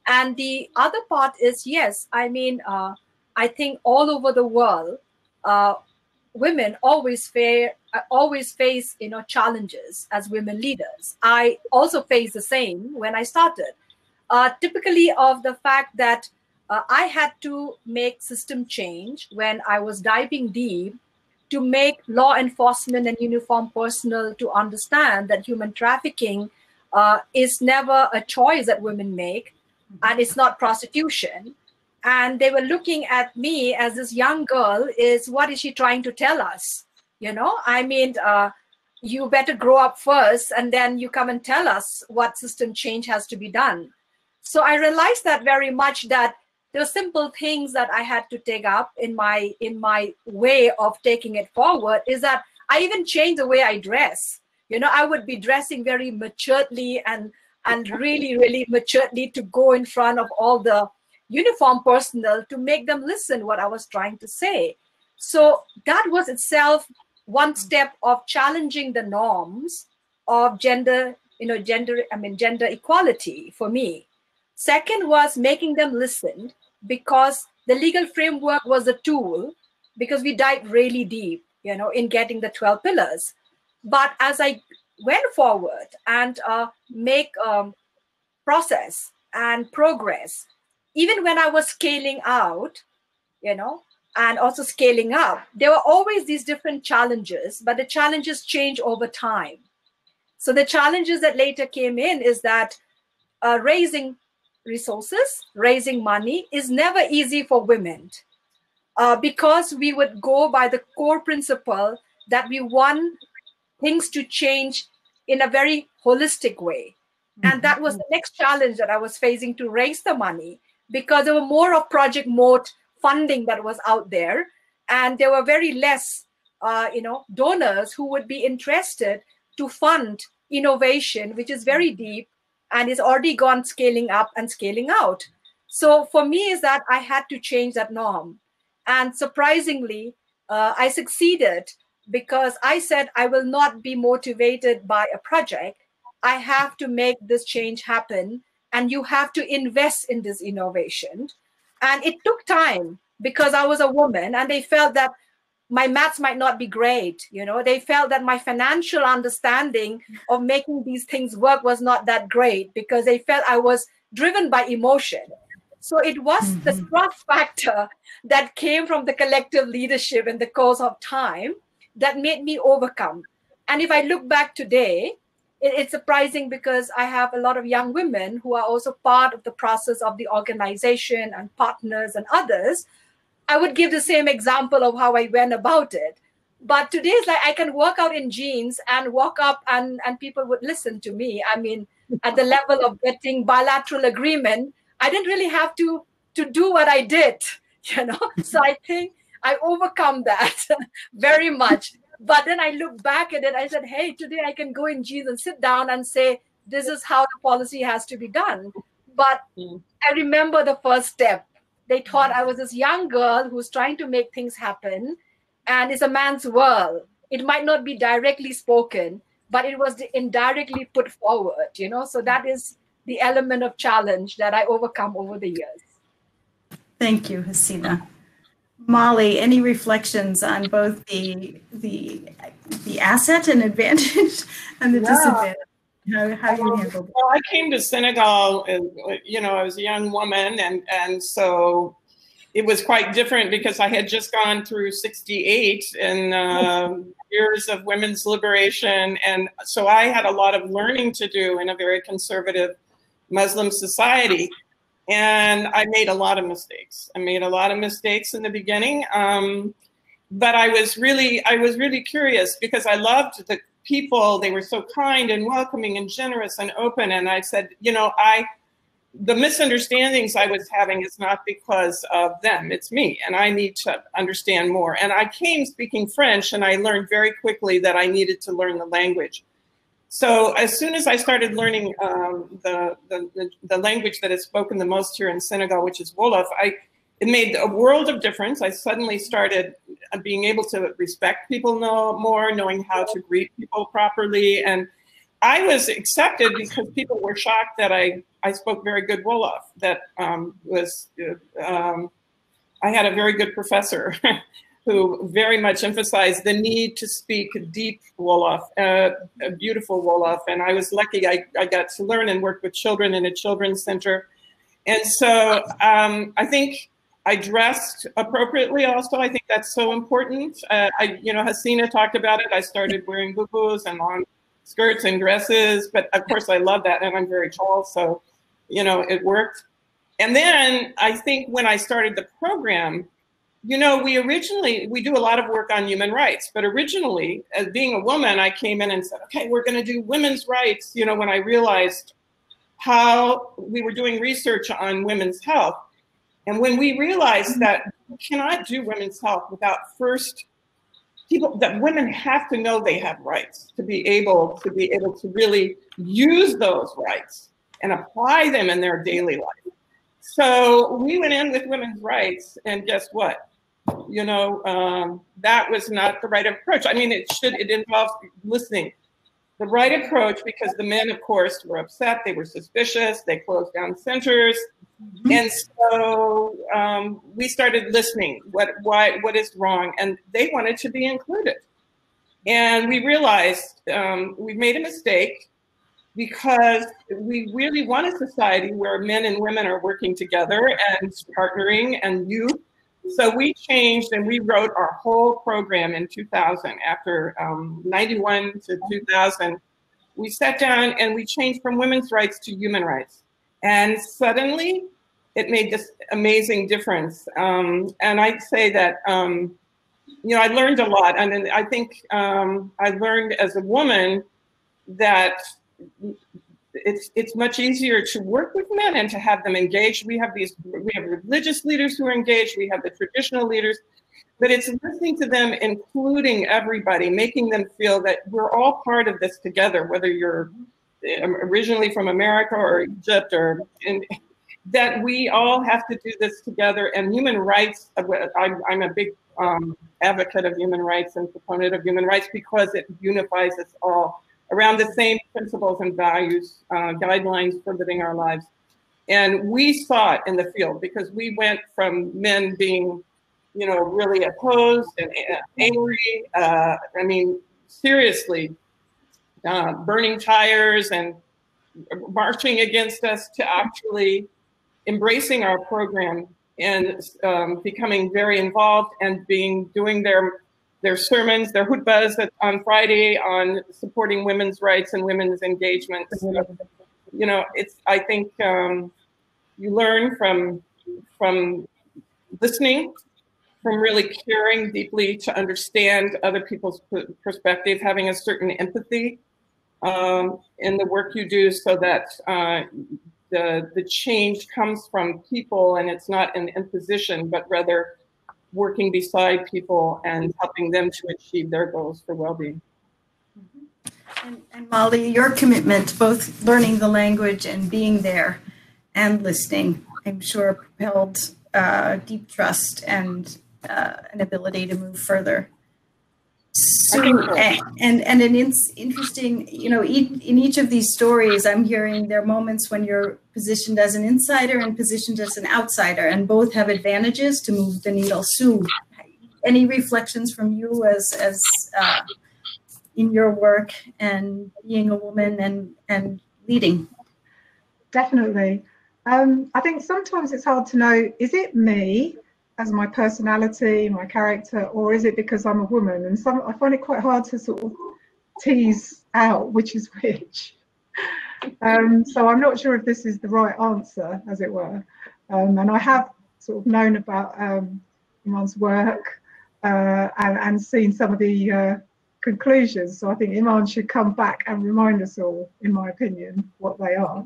And the other part is yes, I mean, uh, I think all over the world, uh, women always face uh, always face you know challenges as women leaders. I also face the same when I started. Uh, typically, of the fact that uh, I had to make system change when I was diving deep to make law enforcement and uniform personnel to understand that human trafficking uh, is never a choice that women make, and it's not prostitution. And they were looking at me as this young girl is what is she trying to tell us? You know, I mean, uh, you better grow up first, and then you come and tell us what system change has to be done. So I realized that very much that there were simple things that I had to take up in my in my way of taking it forward. Is that I even changed the way I dress you know i would be dressing very maturely and and really really maturely to go in front of all the uniform personnel to make them listen what i was trying to say. So that was itself one step of challenging the norms of gender you know gender i mean gender equality for me. Second was making them listen because the legal framework was a tool because we dived really deep you know in getting the 12 pillars but as I went forward and uh, make um, process and progress, even when I was scaling out, you know, and also scaling up, there were always these different challenges, but the challenges change over time. So the challenges that later came in is that uh, raising resources, raising money is never easy for women uh, because we would go by the core principle that we want things to change in a very holistic way. Mm-hmm. And that was the next challenge that I was facing to raise the money because there were more of Project Moat funding that was out there, and there were very less, uh, you know, donors who would be interested to fund innovation, which is very deep and is already gone scaling up and scaling out. So for me, is that I had to change that norm, and surprisingly, uh, I succeeded because I said I will not be motivated by a project. I have to make this change happen, and you have to invest in this innovation. And it took time because I was a woman, and they felt that my maths might not be great. You know, they felt that my financial understanding of making these things work was not that great because they felt I was driven by emotion. So it was mm-hmm. the trust [LAUGHS] factor that came from the collective leadership in the course of time that made me overcome. And if I look back today, it, it's surprising because I have a lot of young women who are also part of the process of the organization and partners and others. I would give the same example of how I went about it. but today's like i can work out in jeans and walk up and and people would listen to me i mean at the level of getting bilateral agreement i didn't really have to to do what i did [LAUGHS] you know so i think i overcome that [LAUGHS] very much. But then i look back at it i said hey today i can go in jeans and sit down and say this is how the policy has to be done. But Mm. i remember the first step. They thought i was this young girl who's trying to make things happen and it's a man's world. It might not be directly spoken but it was indirectly put forward you know? So that is the element of challenge that i overcome over the years. Thank you, Hasina. Molly, any reflections on both the the the asset and advantage [LAUGHS] and the Yeah. disadvantage? How, how you Um, handled? Well, I came to Senegal, you know, I was a young woman, and and so it was quite different because I had just gone through '68 and uh, [LAUGHS] years of women's liberation, and so I had a lot of learning to do in a very conservative Muslim society, and I made a lot of mistakes. I made a lot of mistakes in the beginning. Um, but I was really, I was really curious because I loved the people. They were so kind and welcoming and generous and open. And I said, you know, I, the misunderstandings I was having is not because of them, it's me. And I need to understand more. And I came speaking French and I learned very quickly that I needed to learn the language. So as soon as I started learning um, the, the, the, language that is spoken the most here in Senegal, which is Wolof, I, it made a world of difference. I suddenly started uh, being able to respect people more, knowing how to greet people properly. And I was accepted because people were shocked that I, I spoke very good Wolof, that um, was, uh, um, I had a very good professor [LAUGHS] who very much emphasized the need to speak deep Wolof, uh, a beautiful Wolof. And I was lucky I, I got to learn and work with children in a children's center. And so um, I think I dressed appropriately also. I think that's so important. Uh, I, you know, Hasina talked about it. I started wearing boubous and long skirts and dresses, but of course I love that and I'm very tall, so, you know, it worked. And then I think when I started the program, you know, we originally, we do a lot of work on human rights, but originally, as being a woman, I came in and said, okay, we're going to do women's rights. You know, when I realized how we were doing research on women's health. And when we realized mm-hmm. that we cannot do women's health without first people that women have to know they have rights to be able to be able to really use those rights and apply them in their daily life. So we went in with women's rights, and guess what? You know, um, that was not the right approach. I mean, it should, it involves listening. The right approach, because the men, of course, were upset, they were suspicious, they closed down centers. And so um, we started listening. What, why, what is wrong? And they wanted to be included. And we realized um, we made a mistake because we really want a society where men and women are working together and partnering and youth. So we changed and we wrote our whole program in 2000. After um, 91 to 2000, we sat down and we changed from women's rights to human rights. And suddenly it made this amazing difference. Um, and I'd say that, um, you know, I learned a lot. And I think um, I learned as a woman that it's it's much easier to work with men and to have them engaged. We have these we have religious leaders who are engaged. We have the traditional leaders, but it's listening to them, including everybody, making them feel that we're all part of this together. Whether you're um, originally from America or Egypt or in, that we all have to do this together. And human rights. I'm, I'm a big um, advocate of human rights and proponent of human rights because it unifies us all around the same principles and values, uh, guidelines for living our lives. And we saw it in the field because we went from men being, you know, really opposed and angry. Uh, I mean, seriously, uh, burning tires and marching against us to actually embracing our program and um, becoming very involved and being doing their their sermons, their khutbas on Friday on supporting women's rights and women's engagement. So, you know, it's I think um, you learn from from listening, from really caring deeply to understand other people's perspective, having a certain empathy um, in the work you do so that uh, the, the change comes from people and it's not an imposition, but rather working beside people and helping them to achieve their goals for well-being. And, and, Molly, your commitment, to both learning the language and being there and listening, I'm sure propelled uh, deep trust and uh, an ability to move further. So, and and an interesting, you know, in each of these stories, I'm hearing there are moments when you're positioned as an insider and positioned as an outsider, and both have advantages to move the needle. Sue, any reflections from you as as uh, in your work and being a woman and and leading? Definitely. Um, I think sometimes it's hard to know: is it me as my personality, my character, or is it because I'm a woman? And some I find it quite hard to sort of tease out which is which. Um, so I'm not sure if this is the right answer, as it were. Um, and I have sort of known about um, work uh, and, and seen some of the uh, conclusions. So I think Iman should come back and remind us all, in my opinion, what they are.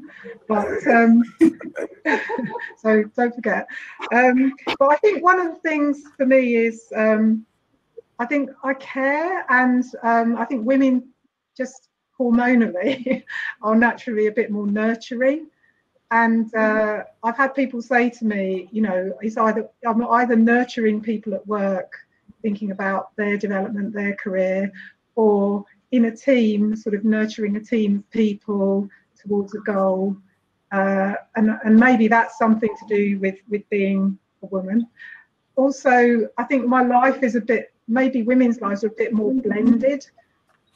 But um, [LAUGHS] so don't forget. Um, but I think one of the things for me is um, I think I care, and um, I think women just hormonally [LAUGHS] are naturally a bit more nurturing. And uh, I've had people say to me, you know, it's either I'm either nurturing people at work thinking about their development, their career, or in a team, sort of nurturing a team of people towards a goal. Uh, and, and maybe that's something to do with, with being a woman. Also, I think my life is a bit, maybe women's lives are a bit more blended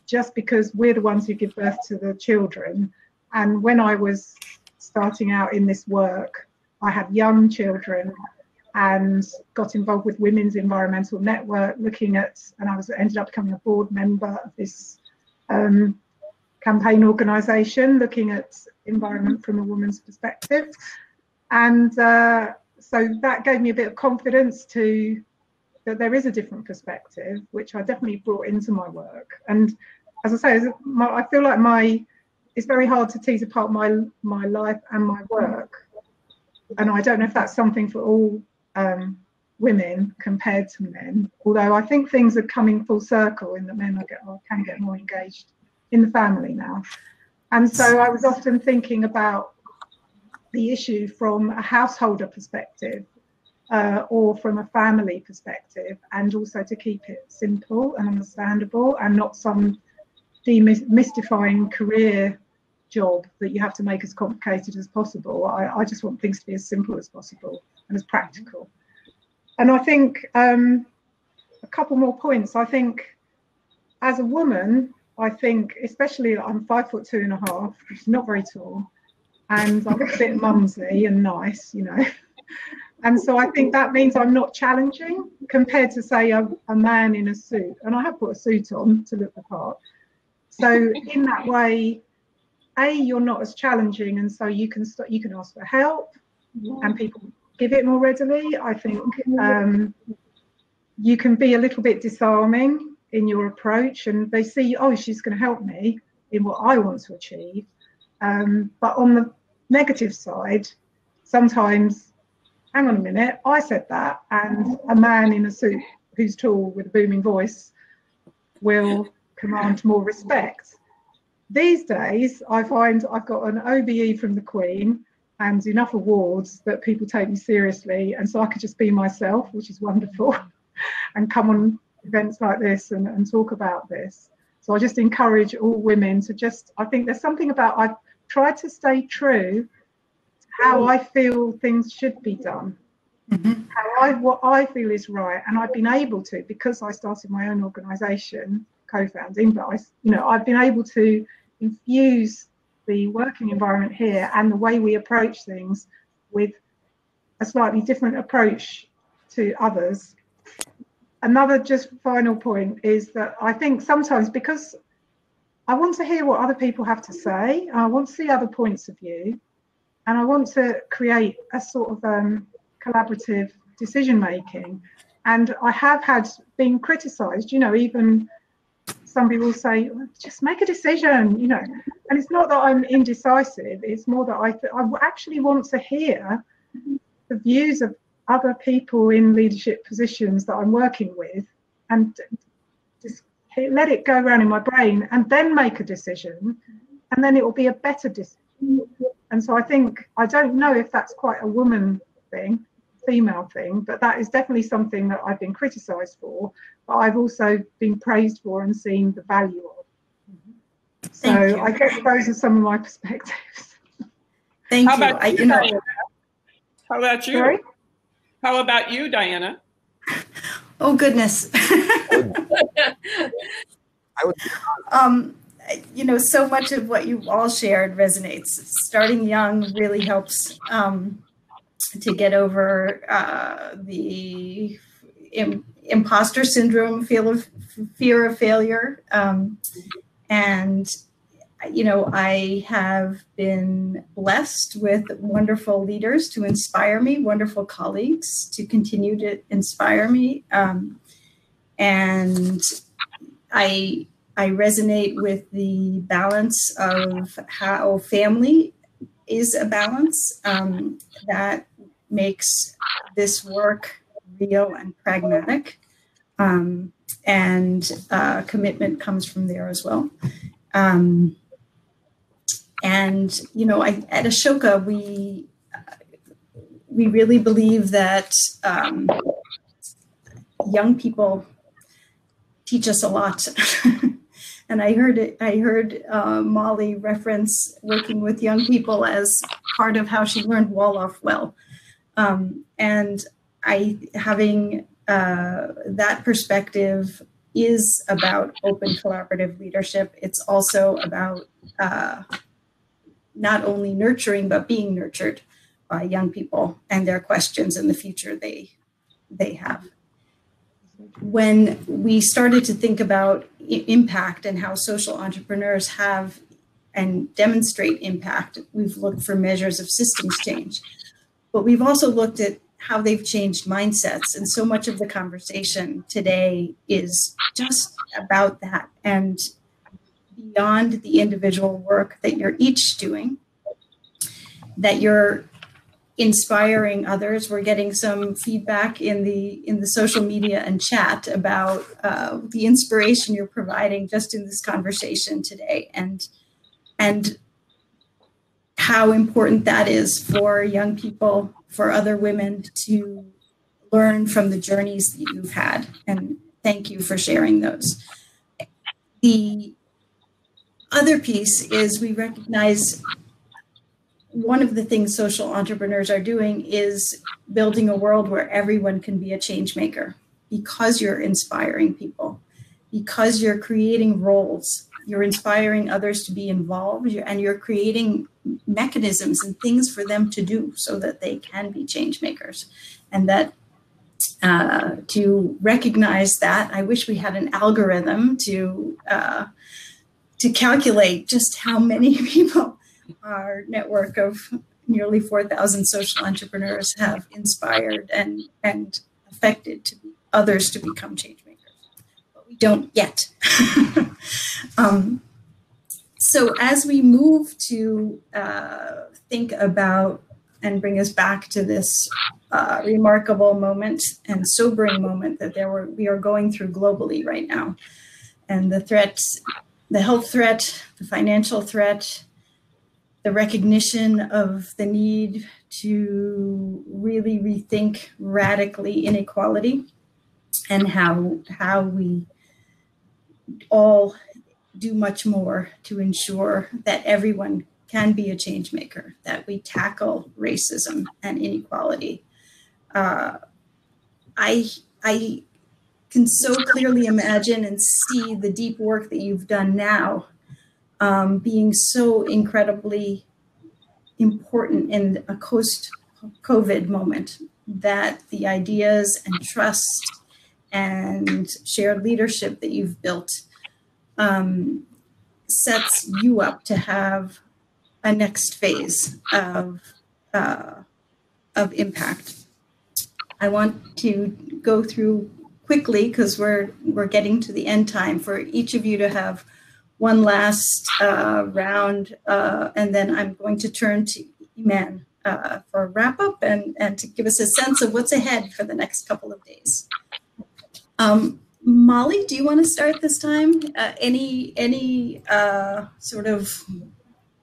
just because we're the ones who give birth to the children. And when I was starting out in this work, I had young children and got involved with Women's Environmental Network, looking at, and I was ended up becoming a board member of this um, campaign organisation, looking at environment from a woman's perspective, and uh, so that gave me a bit of confidence to that there is a different perspective, which I definitely brought into my work. And as I say, my, I feel like my it's very hard to tease apart my my life and my work and I don't know if that's something for all um, women compared to men. Although I think things are coming full circle in that men are get, can get more engaged in the family now. And so I was often thinking about the issue from a householder perspective uh, or from a family perspective, and also to keep it simple and understandable and not some demystifying career job that you have to make as complicated as possible. I, I just want things to be as simple as possible and as practical. And I think um, a couple more points. I think as a woman, I think especially I'm five foot two and a half, which is not very tall, and I'm a bit mumsy and nice, you know. [LAUGHS] And so I think that means I'm not challenging compared to say a, a man in a suit. And I have put a suit on to look the part. So in that way, a you're not as challenging, and so you can start, you can ask for help, and people give it more readily. I think um, you can be a little bit disarming in your approach, and they see, oh, she's going to help me in what I want to achieve. Um, but on the negative side, sometimes, hang on a minute, I said that, and a man in a suit who's tall with a booming voice will command more respect. These days, I find I've got an OBE from the Queen and enough awards that people take me seriously. And so I could just be myself, which is wonderful, [LAUGHS] and come on events like this and, and talk about this. So I just encourage all women to just, I think there's something about, I've tried to stay true to how I feel things should be done. Mm-hmm. How I, what I feel is right, and I've been able to because I started my own organisation, co-founding. But I, you know, I've been able to infuse the working environment here and the way we approach things with a slightly different approach to others. Another just final point is that I think sometimes because I want to hear what other people have to say, I want to see other points of view, and I want to create a sort of um, collaborative decision making. and I have had been criticised. You know, even some people say, just make a decision. You know, and it's not that I'm indecisive. It's more that I th- I actually want to hear the views of other people in leadership positions that I'm working with, and just let it go around in my brain, and then make a decision, and then it will be a better decision. And so I think I don't know if that's quite a woman thing female thing, but that is definitely something that I've been criticised for, but I've also been praised for and seen the value of. So I guess those are some of my perspectives. Thank How you. about I, you, you know, How about you? Sorry? How about you, Diana? oh goodness. [LAUGHS] I would um, you know, so much of what you've all shared resonates. Starting young really helps um, to get over uh, the Im- imposter syndrome, fear of fear of failure, um, and you know, I have been blessed with wonderful leaders to inspire me, wonderful colleagues to continue to inspire me, um, and I I resonate with the balance of how family is a balance um, that makes this work real and pragmatic. Um, and uh, commitment comes from there as well. Um, and you know, I, at Ashoka, we we really believe that um, young people teach us a lot. [LAUGHS] and I heard it. I heard uh, Molly reference working with young people as part of how she learned Wolof well, um, and I having uh, that perspective is about open collaborative leadership. It's also about uh, not only nurturing but being nurtured by young people and their questions and the future they they have when we started to think about impact and how social entrepreneurs have and demonstrate impact, we've looked for measures of systems change. But we've also looked at how they've changed mindsets. And so much of the conversation today is just about that and beyond the individual work that you're each doing, that you're inspiring others. We're getting some feedback in the in the social media and chat about uh, the inspiration you're providing just in this conversation today, and and how important that is for young people, for other women to learn from the journeys that you've had. And thank you for sharing those. The other piece is we recognize one of the things social entrepreneurs are doing is building a world where everyone can be a change maker because you're inspiring people, because you're creating roles, you're inspiring others to be involved, and you're creating mechanisms and things for them to do so that they can be change makers. And that uh, to recognize that, I wish we had an algorithm to uh, to calculate just how many [LAUGHS] people our network of nearly 4,000 social entrepreneurs have inspired and, and affected to others to become change don't yet. [LAUGHS] um, so as we move to uh, think about and bring us back to this uh, remarkable moment and sobering moment that there were, we are going through globally right now, and the threats, the health threat, the financial threat, the recognition of the need to really rethink radically inequality and how how we all do much more to ensure that everyone can be a change maker, that we tackle racism and inequality. Uh, I I can so clearly imagine and see the deep work that you've done now um, being so incredibly important in a post COVID moment that the ideas and trust and shared leadership that you've built um, sets you up to have a next phase of uh, of impact. I want to go through quickly because we're we're getting to the end time for each of you to have one last uh, round, uh, and then I'm going to turn to Iman uh, for a wrap up and, and to give us a sense of what's ahead for the next couple of days. Um, Molly, do you want to start this time? Uh, any any uh, sort of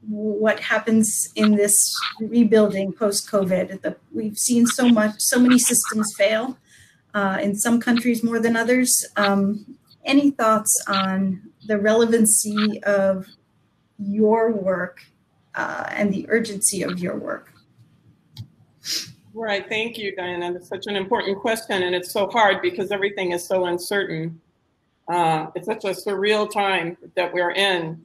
what happens in this rebuilding post COVID? We've seen so much, so many systems fail uh, in some countries more than others. Um, any thoughts on the relevancy of your work uh, and the urgency of your work? Right. Thank you, Diana. That's such an important question, and it's so hard because everything is so uncertain. Uh, it's such a surreal time that we're in.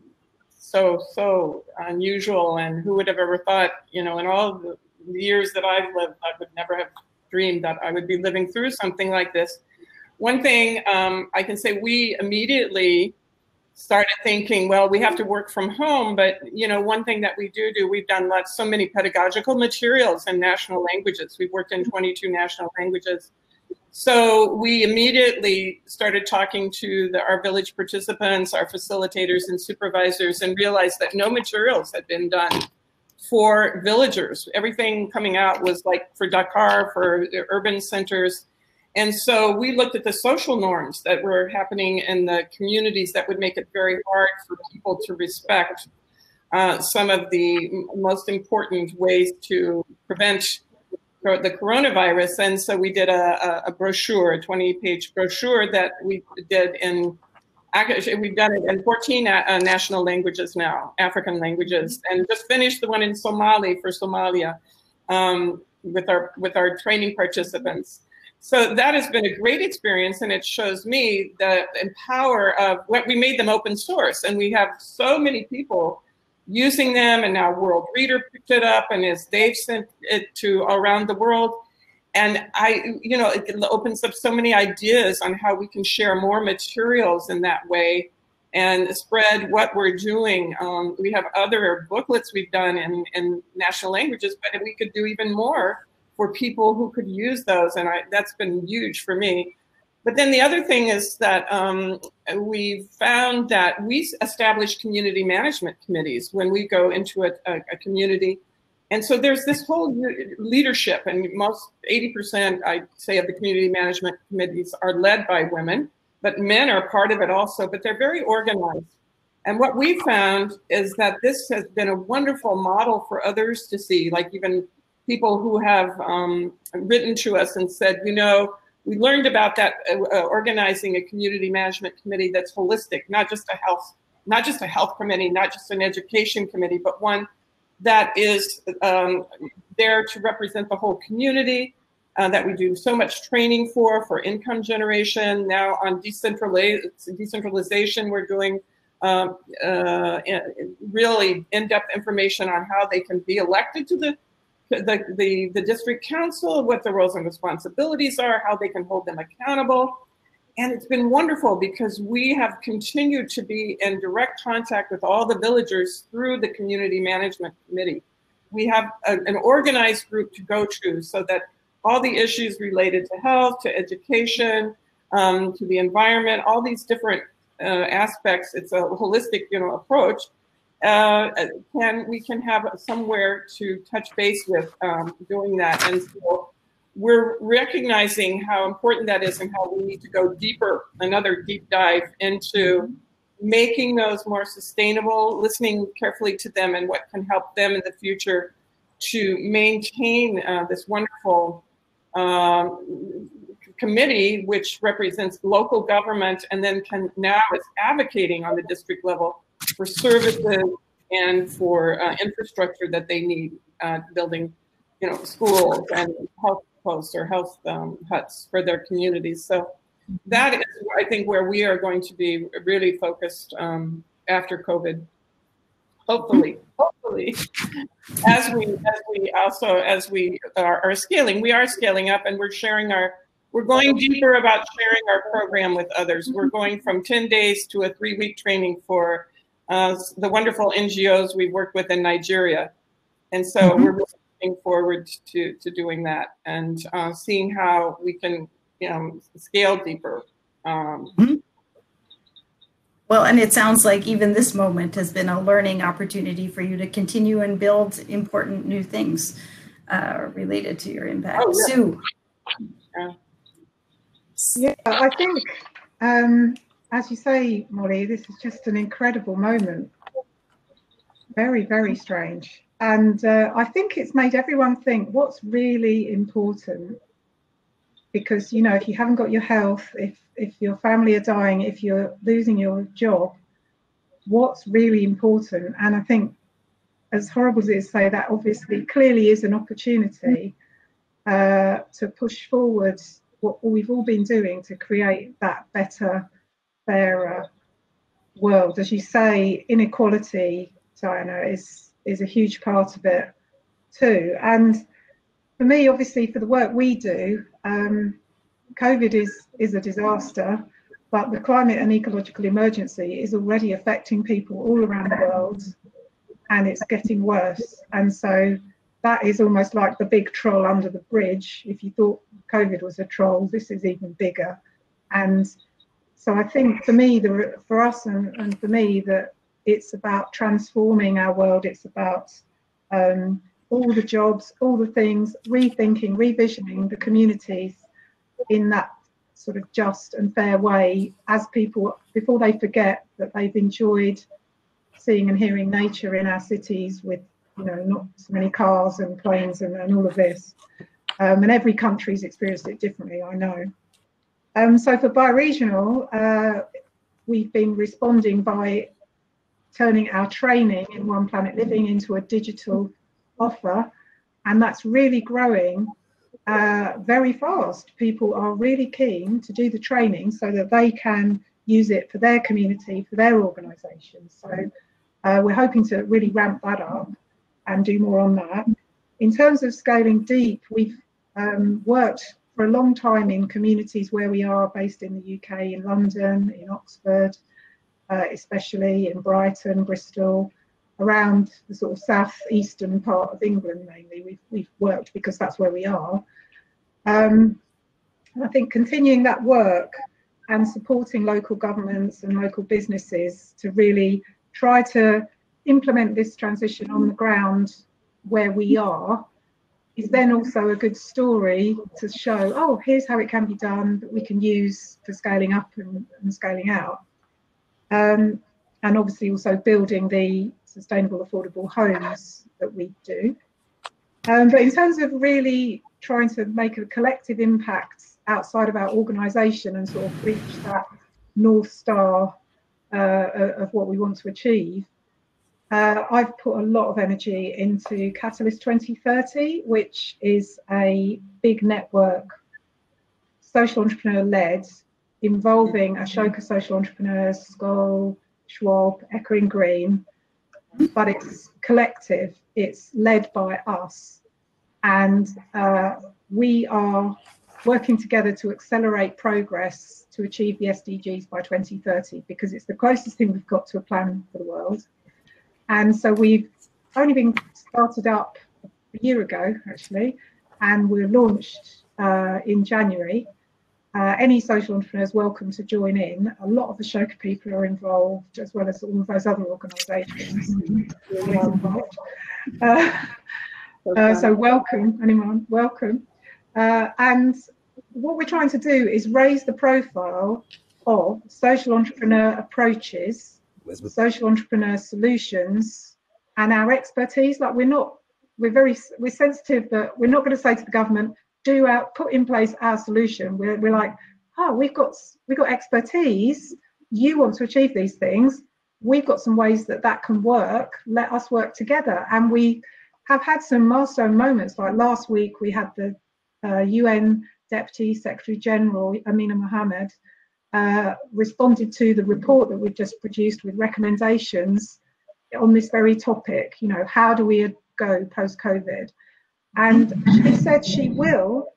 So, so unusual. And who would have ever thought, you know, in all the years that I've lived, I would never have dreamed that I would be living through something like this. One thing um, I can say, we immediately started thinking, well, we have to work from home, but you know, one thing that we do do, we've done lots, so many pedagogical materials in national languages. We've worked in 22 national languages. So we immediately started talking to the, our village participants, our facilitators and supervisors, and realized that no materials had been done for villagers. Everything coming out was like for Dakar, for urban centers, and so we looked at the social norms that were happening in the communities that would make it very hard for people to respect uh, some of the most important ways to prevent the coronavirus. And so we did a, a brochure, a 20 page brochure that we did in, we've done it in 14 uh, national languages now, African languages, and just finished the one in Somali for Somalia um, with our with our training participants. So that has been a great experience, and it shows me the power of what we made them open source, and we have so many people using them, and now Worldreader picked it up, and as they've sent it to around the world, and I, you know, it opens up so many ideas on how we can share more materials in that way and spread what we're doing. Um, we have other booklets we've done in, in national languages, but we could do even more for people who could use those. And I, that's been huge for me. But then the other thing is that um, we found that we establish community management committees when we go into a, a, a community. And so there's this whole leadership, and most 80%, I'd say, of the community management committees are led by women, but men are part of it also, but they're very organized. And what we found is that this has been a wonderful model for others to see, like even people who have um, written to us and said, you know, we learned about that uh, uh, organizing a community management committee that's holistic, not just a health, not just a health committee, not just an education committee, but one that is um, there to represent the whole community. Uh, that we do so much training for, for income generation. Now on decentralization, we're doing um, uh, really in-depth information on how they can be elected to the the, the, the district council, what the roles and responsibilities are, how they can hold them accountable. And it's been wonderful because we have continued to be in direct contact with all the villagers through the community management committee. We have a, an organized group to go to so that all the issues related to health, to education, um, to the environment, all these different uh, aspects, it's a holistic you know, approach uh, can we can have somewhere to touch base with um, doing that. And so we're recognizing how important that is and how we need to go deeper, another deep dive into making those more sustainable, listening carefully to them and what can help them in the future to maintain uh, this wonderful um, committee, which represents local government and then can now is advocating on the district level for services and for uh, infrastructure that they need, uh, building, you know, schools and health posts or health um, huts for their communities. So that is, I think, where we are going to be really focused um, after COVID. Hopefully, hopefully, as we as we also as we are, are scaling, we are scaling up, and we're sharing our we're going deeper about sharing our program with others. We're going from 10 days to a three week training for uh, the wonderful NGOs we've worked with in Nigeria. And so mm-hmm. we're looking forward to, to doing that and uh, seeing how we can you know, scale deeper. Um, mm-hmm. Well, and it sounds like even this moment has been a learning opportunity for you to continue and build important new things uh, related to your impact. Oh, yeah. Sue. Yeah. yeah, I think, um, as you say, Molly, this is just an incredible moment. Very, very strange. And uh, I think it's made everyone think what's really important because you know if you haven't got your health if if your family are dying if you're losing your job what's really important and i think as horrible as it is to say that obviously clearly is an opportunity uh, to push forward what we've all been doing to create that better fairer world as you say inequality diana is is a huge part of it too and for me, obviously, for the work we do, um, COVID is is a disaster, but the climate and ecological emergency is already affecting people all around the world, and it's getting worse. And so that is almost like the big troll under the bridge. If you thought COVID was a troll, this is even bigger. And so I think for me, the, for us and, and for me, that it's about transforming our world. It's about um, all the jobs, all the things, rethinking, revisioning the communities in that sort of just and fair way as people, before they forget that they've enjoyed seeing and hearing nature in our cities with, you know, not so many cars and planes and, and all of this. Um, and every country's experienced it differently, I know. Um, so for Bioregional, uh, we've been responding by turning our training in One Planet Living into a digital offer, and that's really growing uh, very fast. People are really keen to do the training so that they can use it for their community, for their organisation. So uh, we're hoping to really ramp that up and do more on that. In terms of scaling deep, we've um, worked for a long time in communities where we are based in the UK, in London, in Oxford, uh, especially in Brighton, Bristol, around the sort of southeastern part of England mainly. We've, we've worked because that's where we are. Um, I think continuing that work and supporting local governments and local businesses to really try to implement this transition on the ground where we are is then also a good story to show, oh, here's how it can be done that we can use for scaling up and, and scaling out. Um, and obviously also building the sustainable, affordable homes that we do. Um, but in terms of really trying to make a collective impact outside of our organisation and sort of reach that north star uh, of what we want to achieve, uh, I've put a lot of energy into Catalyst 2030, which is a big network, social entrepreneur led, involving Ashoka social entrepreneurs, Skoll, Schwab, Echoing Green, but it's collective, it's led by us. And uh, we are working together to accelerate progress to achieve the SDGs by 2030 because it's the closest thing we've got to a plan for the world. And so we've only been started up a year ago, actually, and we're launched uh, in January. Uh, any social entrepreneurs welcome to join in. A lot of the Ashoka people are involved, as well as all of those other organisations. uh, uh, so welcome, anyone, welcome. Uh, and what we're trying to do is raise the profile of social entrepreneur approaches, social entrepreneur solutions, and our expertise. Like we're not, we're very, we're sensitive that we're not going to say to the government, do our put in place our solution. We're, we're like, oh, we've got we've got expertise. You want to achieve these things. We've got some ways that that can work. Let us work together. And we have had some milestone moments. Like last week, we had the uh, UN Deputy Secretary General Amina Mohammed uh, responded to the report that we've just produced with recommendations on this very topic. You know, how do we go post COVID? And she said she will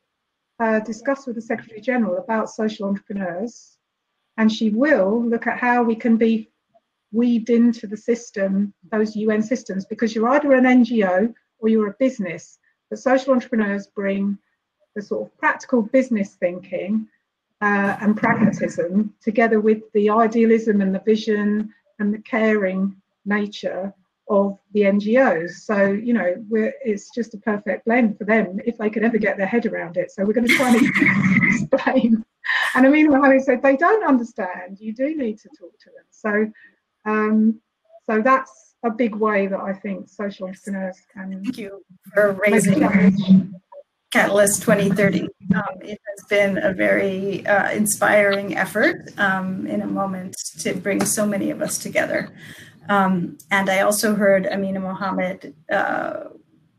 uh, discuss with the Secretary General about social entrepreneurs, and she will look at how we can be weaved into the system, those UN systems, because you're either an NGO or you're a business. But social entrepreneurs bring the sort of practical business thinking uh, and pragmatism together with the idealism and the vision and the caring nature of the NGOs. So, you know, it's just a perfect blend for them if they could ever get their head around it. So we're going to try and [LAUGHS] explain. And Amina Mohammed said they don't understand. You do need to talk to them. So, um, so that's a big way that I think social entrepreneurs can. Thank you for raising Catalyst 2030. Um, it has been a very uh, inspiring effort um, in a moment to bring so many of us together. Um, and I also heard Amina Mohammed uh,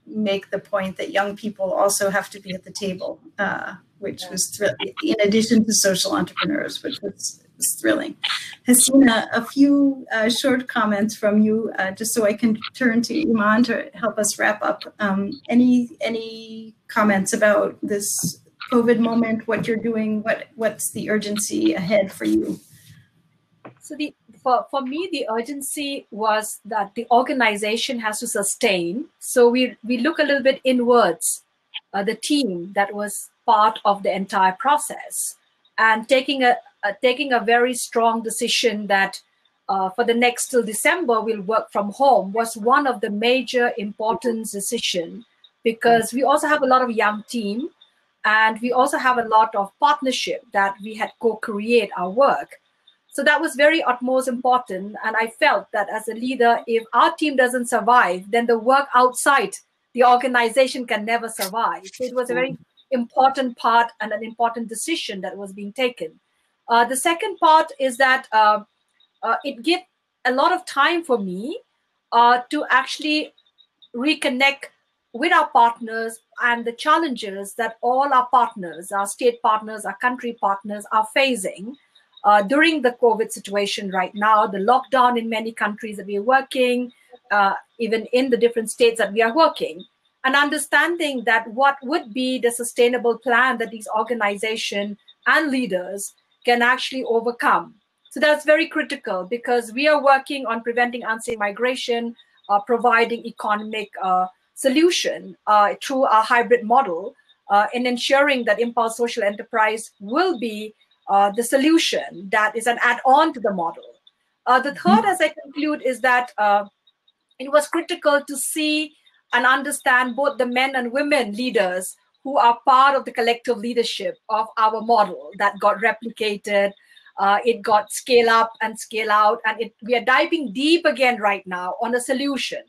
make the point that young people also have to be at the table, uh, which was in addition to social entrepreneurs, which was, was thrilling. Hasina, a few uh, short comments from you, uh, just so I can turn to Iman to help us wrap up. Um, any any comments about this COVID moment, what you're doing, what what's the urgency ahead for you? So the for, for me, the urgency was that the organization has to sustain. So we, we look a little bit inwards, uh, the team that was part of the entire process and taking a, a taking a very strong decision that uh, for the next till December we'll work from home was one of the major important decision because we also have a lot of young team and we also have a lot of partnership that we had co-create our work so that was very utmost important. And I felt that as a leader, if our team doesn't survive, then the work outside the organization can never survive. So it was a very important part and an important decision that was being taken. Uh, the second part is that uh, uh, it gave a lot of time for me uh, to actually reconnect with our partners and the challenges that all our partners, our state partners, our country partners are facing uh, during the COVID situation right now, the lockdown in many countries that we are working, uh, even in the different states that we are working, and understanding that what would be the sustainable plan that these organizations and leaders can actually overcome. So that's very critical because we are working on preventing unsafe migration, uh, providing economic uh, solution uh, through a hybrid model, uh, and ensuring that Impulse Social Enterprise will be uh, the solution that is an add-on to the model. Uh, the third, as I conclude, is that uh, it was critical to see and understand both the men and women leaders who are part of the collective leadership of our model that got replicated. Uh, it got scale up and scale out, and it, we are diving deep again right now on a solution.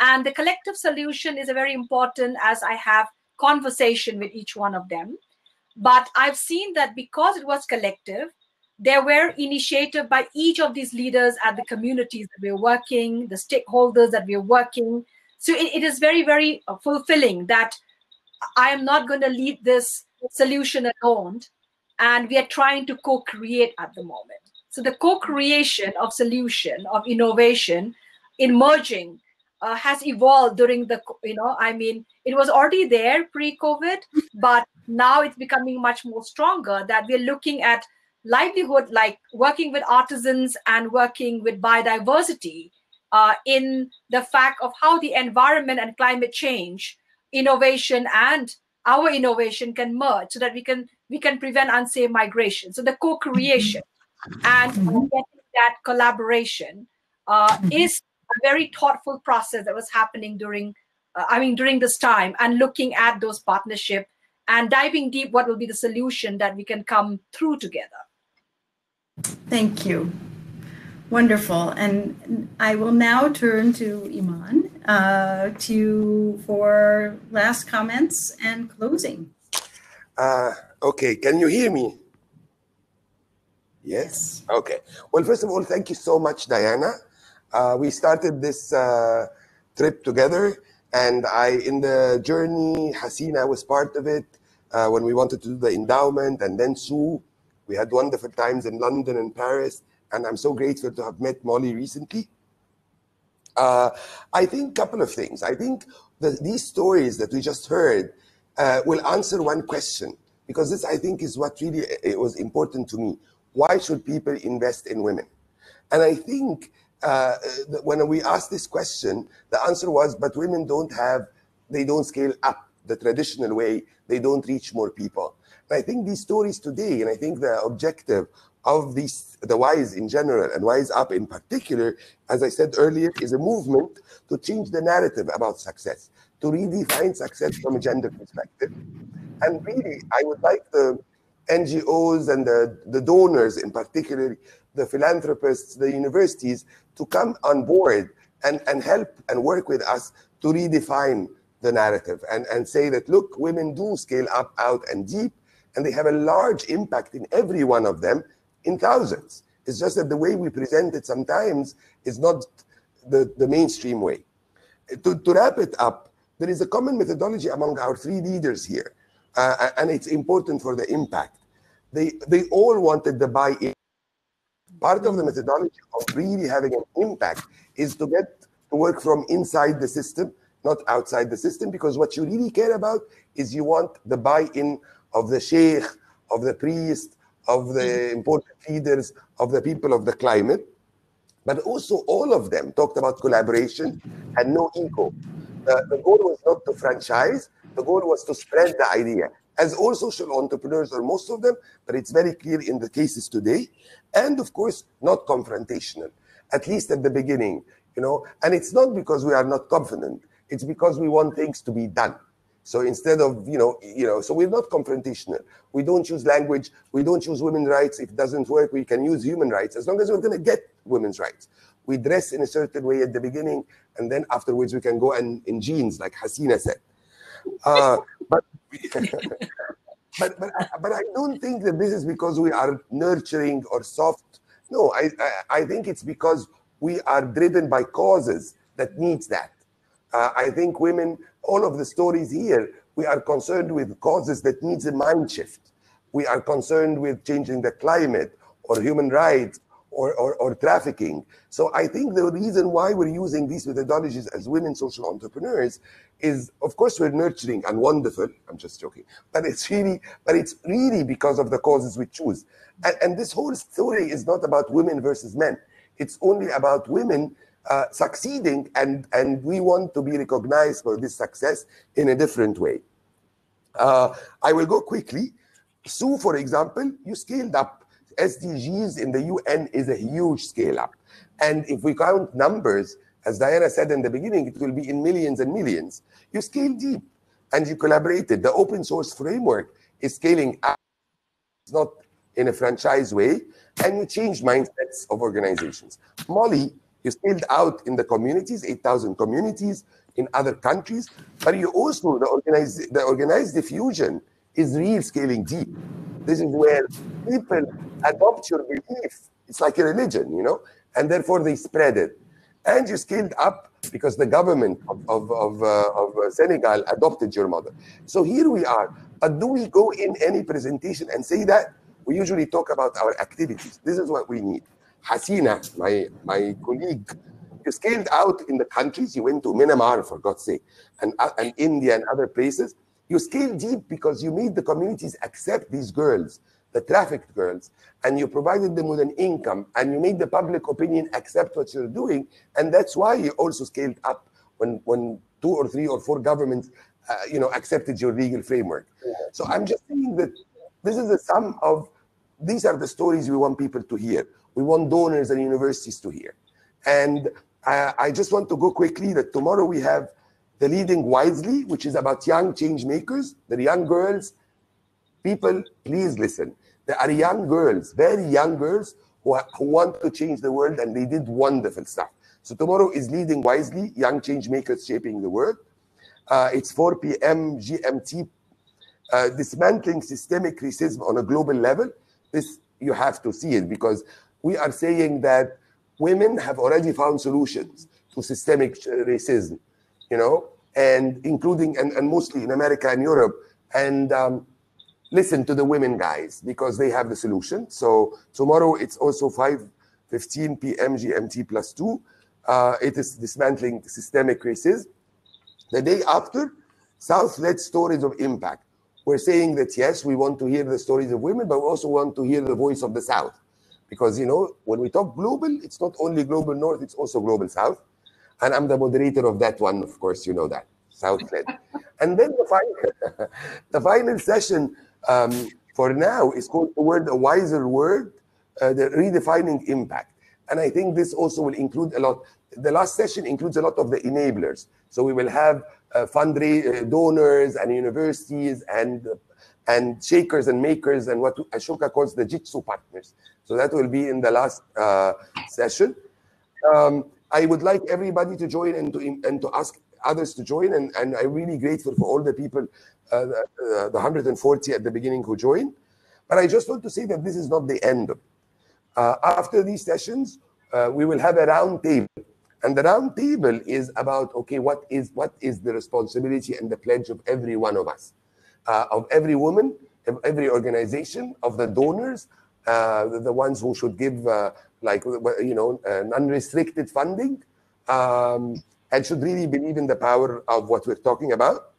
And the collective solution is a very important as I have conversation with each one of them. But I've seen that because it was collective, there were initiated by each of these leaders at the communities that we're working, the stakeholders that we're working. So it, it is very, very uh, fulfilling that I am not going to leave this solution alone. And we are trying to co-create at the moment. So the co-creation of solution, of innovation, emerging uh, has evolved during the you know i mean it was already there pre-covid but now it's becoming much more stronger that we're looking at livelihood like working with artisans and working with biodiversity uh, in the fact of how the environment and climate change innovation and our innovation can merge so that we can we can prevent unsafe migration so the co-creation and mm-hmm. that collaboration uh, mm-hmm. is a very thoughtful process that was happening during uh, i mean during this time and looking at those partnership and diving deep what will be the solution that we can come through together thank you wonderful and i will now turn to iman uh, to for last comments and closing. Uh, okay can you hear me? Yes? Okay. Well first of all thank you so much diana. Uh, we started this uh, trip together, and I, in the journey, Hasina was part of it uh, when we wanted to do the endowment, and then Sue. We had wonderful times in London and Paris, and I'm so grateful to have met Molly recently. Uh, I think a couple of things. I think that these stories that we just heard uh, will answer one question, because this, I think, is what really it was important to me. Why should people invest in women? And I think uh, when we asked this question, the answer was, but women don't have, they don't scale up the traditional way, they don't reach more people. And I think these stories today, and I think the objective of these, the WISE in general and WISE Up in particular, as I said earlier, is a movement to change the narrative about success, to redefine success from a gender perspective. And really, I would like the NGOs and the, the donors in particular, the philanthropists, the universities, to come on board and, and help and work with us to redefine the narrative and, and say that, look, women do scale up, out, and deep, and they have a large impact in every one of them in thousands. It's just that the way we present it sometimes is not the, the mainstream way. To, to wrap it up, there is a common methodology among our three leaders here, uh, and it's important for the impact. They, they all wanted the buy-in. Part of the methodology of really having an impact is to get to work from inside the system, not outside the system, because what you really care about is you want the buy-in of the sheikh, of the priest, of the mm-hmm. important leaders, of the people of the climate. But also all of them talked about collaboration and no ego. The, the goal was not to franchise, the goal was to spread the idea. As all social entrepreneurs, or most of them, but it's very clear in the cases today. And of course, not confrontational, at least at the beginning, you know. And it's not because we are not confident, it's because we want things to be done. So instead of, you know, you know, so we're not confrontational. We don't use language. We don't use women's rights. If it doesn't work, we can use human rights as long as we're going to get women's rights. We dress in a certain way at the beginning, and then afterwards we can go and in jeans, like Hasina said. Uh, [LAUGHS] but, [LAUGHS] but, but, but I don't think that this is because we are nurturing or soft. No, I, I, I think it's because we are driven by causes that needs that. Uh, I think women all of the stories here, we are concerned with causes that needs a mind shift. We are concerned with changing the climate or human rights or, or, or, trafficking. So I think the reason why we're using these methodologies as women social entrepreneurs is, of course, we're nurturing and wonderful. I'm just joking, but it's really, but it's really because of the causes we choose. And, and this whole story is not about women versus men. It's only about women uh, succeeding, and, and we want to be recognized for this success in a different way. Uh, I will go quickly. Sue, for example, you scaled up. SDGs in the UN is a huge scale up. And if we count numbers, as Diana said in the beginning, it will be in millions and millions. You scale deep and you collaborated. The open source framework is scaling up. It's not in a franchise way. And you change mindsets of organizations. Molly you scaled out in the communities, 8,000 communities in other countries, but you also, the organized, the organized diffusion is real scaling deep. This is where people adopt your belief. It's like a religion, you know, and therefore they spread it. And you scaled up because the government of, of, of, uh, of Senegal adopted your model. So here we are. But do we go in any presentation and say that? We usually talk about our activities. This is what we need. Hasina, my, my colleague, you scaled out in the countries. You went to Myanmar, for God's sake, and, uh, and India and other places. You scaled deep because you made the communities accept these girls, the trafficked girls, and you provided them with an income, and you made the public opinion accept what you're doing. And that's why you also scaled up when, when two or three or four governments uh, you know, accepted your legal framework. So I'm just saying that this is the sum of these are the stories we want people to hear. We want donors and universities to hear. And I, I just want to go quickly that tomorrow we have the Leading Wisely, which is about young change makers, the young girls. People, please listen. There are young girls, very young girls, who, are, who want to change the world, and they did wonderful stuff. So tomorrow is Leading Wisely, Young Change Makers Shaping the World. Uh, it's 4 p.m. GMT, uh, dismantling systemic racism on a global level. This you have to see it because we are saying that women have already found solutions to systemic racism, you know, and including and, and mostly in America and Europe. And um, listen to the women guys because they have the solution. So tomorrow it's also 5:15 p.m. GMT plus 2. Uh, it is dismantling systemic racism. The day after, South led stories of impact. We're saying that yes, we want to hear the stories of women, but we also want to hear the voice of the South. Because, you know, when we talk global, it's not only global north, it's also global south. And I'm the moderator of that one, of course, you know that. Southland. [LAUGHS] and then the final, [LAUGHS] the final session um, for now is called the word, a wiser word, uh, the redefining impact. And I think this also will include a lot. The last session includes a lot of the enablers. So we will have uh, fundraisers, uh, donors, and universities, and and shakers and makers, and what Ashoka calls the Jitsu partners. So that will be in the last uh, session. Um, I would like everybody to join and to and to ask others to join, and, and I'm really grateful for all the people, uh, the, uh, the 140 at the beginning who joined. But I just want to say that this is not the end. Uh, after these sessions, uh, we will have a round table. And the round table is about, okay, what is, what is the responsibility and the pledge of every one of us, uh, of every woman, of every organization, of the donors, uh, the, the, ones who should give, uh, like, you know, unrestricted funding, um, and should really believe in the power of what we're talking about.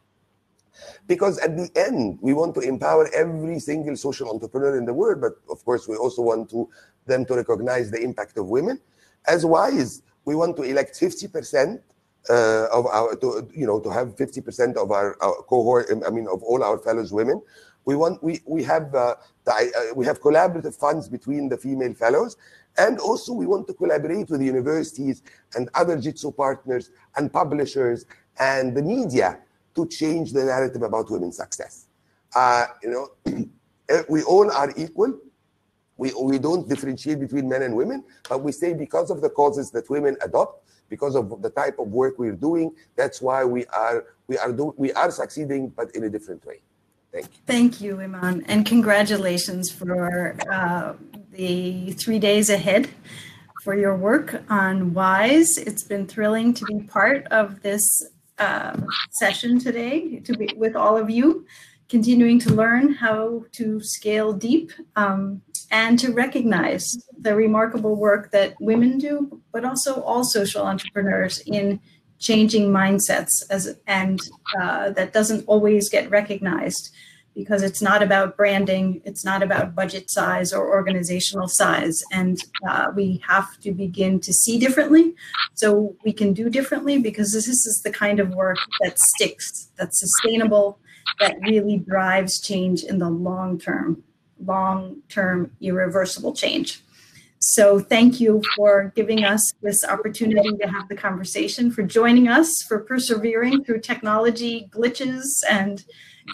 Because at the end, we want to empower every single social entrepreneur in the world, but of course, we also want to them to recognize the impact of women. As wise, we want to elect 50% uh, of our, to, you know, to have 50% of our, our, cohort, I mean, of all our fellows women. We want, we, we have, uh, the, uh, we have collaborative funds between the female fellows. And also we want to collaborate with universities and other Jitsu partners and publishers and the media to change the narrative about women's success. Uh, you know, [CLEARS THROAT] eh, we all are equal we, we don't differentiate between men and women, but we say because of the causes that women adopt, because of the type of work we're doing, that's why we are we are do, we are succeeding, but in a different way. Thank you. Thank you, Iman, and congratulations for uh, the three days ahead for your work on WISE. It's been thrilling to be part of this uh, session today, to be with all of you, continuing to learn how to scale deep um, and to recognize the remarkable work that women do, but also all social entrepreneurs in changing mindsets as and uh, that doesn't always get recognized because it's not about branding, it's not about budget size or organizational size, and uh, we have to begin to see differently so we can do differently because this is the kind of work that sticks, that's sustainable, that really drives change in the long term long-term irreversible change. So thank you for giving us this opportunity to have the conversation, for joining us, for persevering through technology glitches and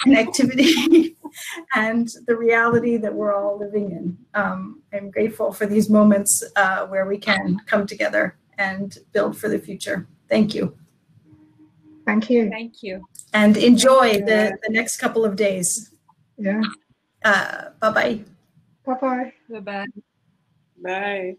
connectivity [LAUGHS] and the reality that we're all living in. Um, I'm grateful for these moments uh, where we can come together and build for the future. Thank you. Thank you. Thank you. And enjoy the, the next couple of days. Yeah. Uh, bye bye. Bye bye. Bye bye. Bye.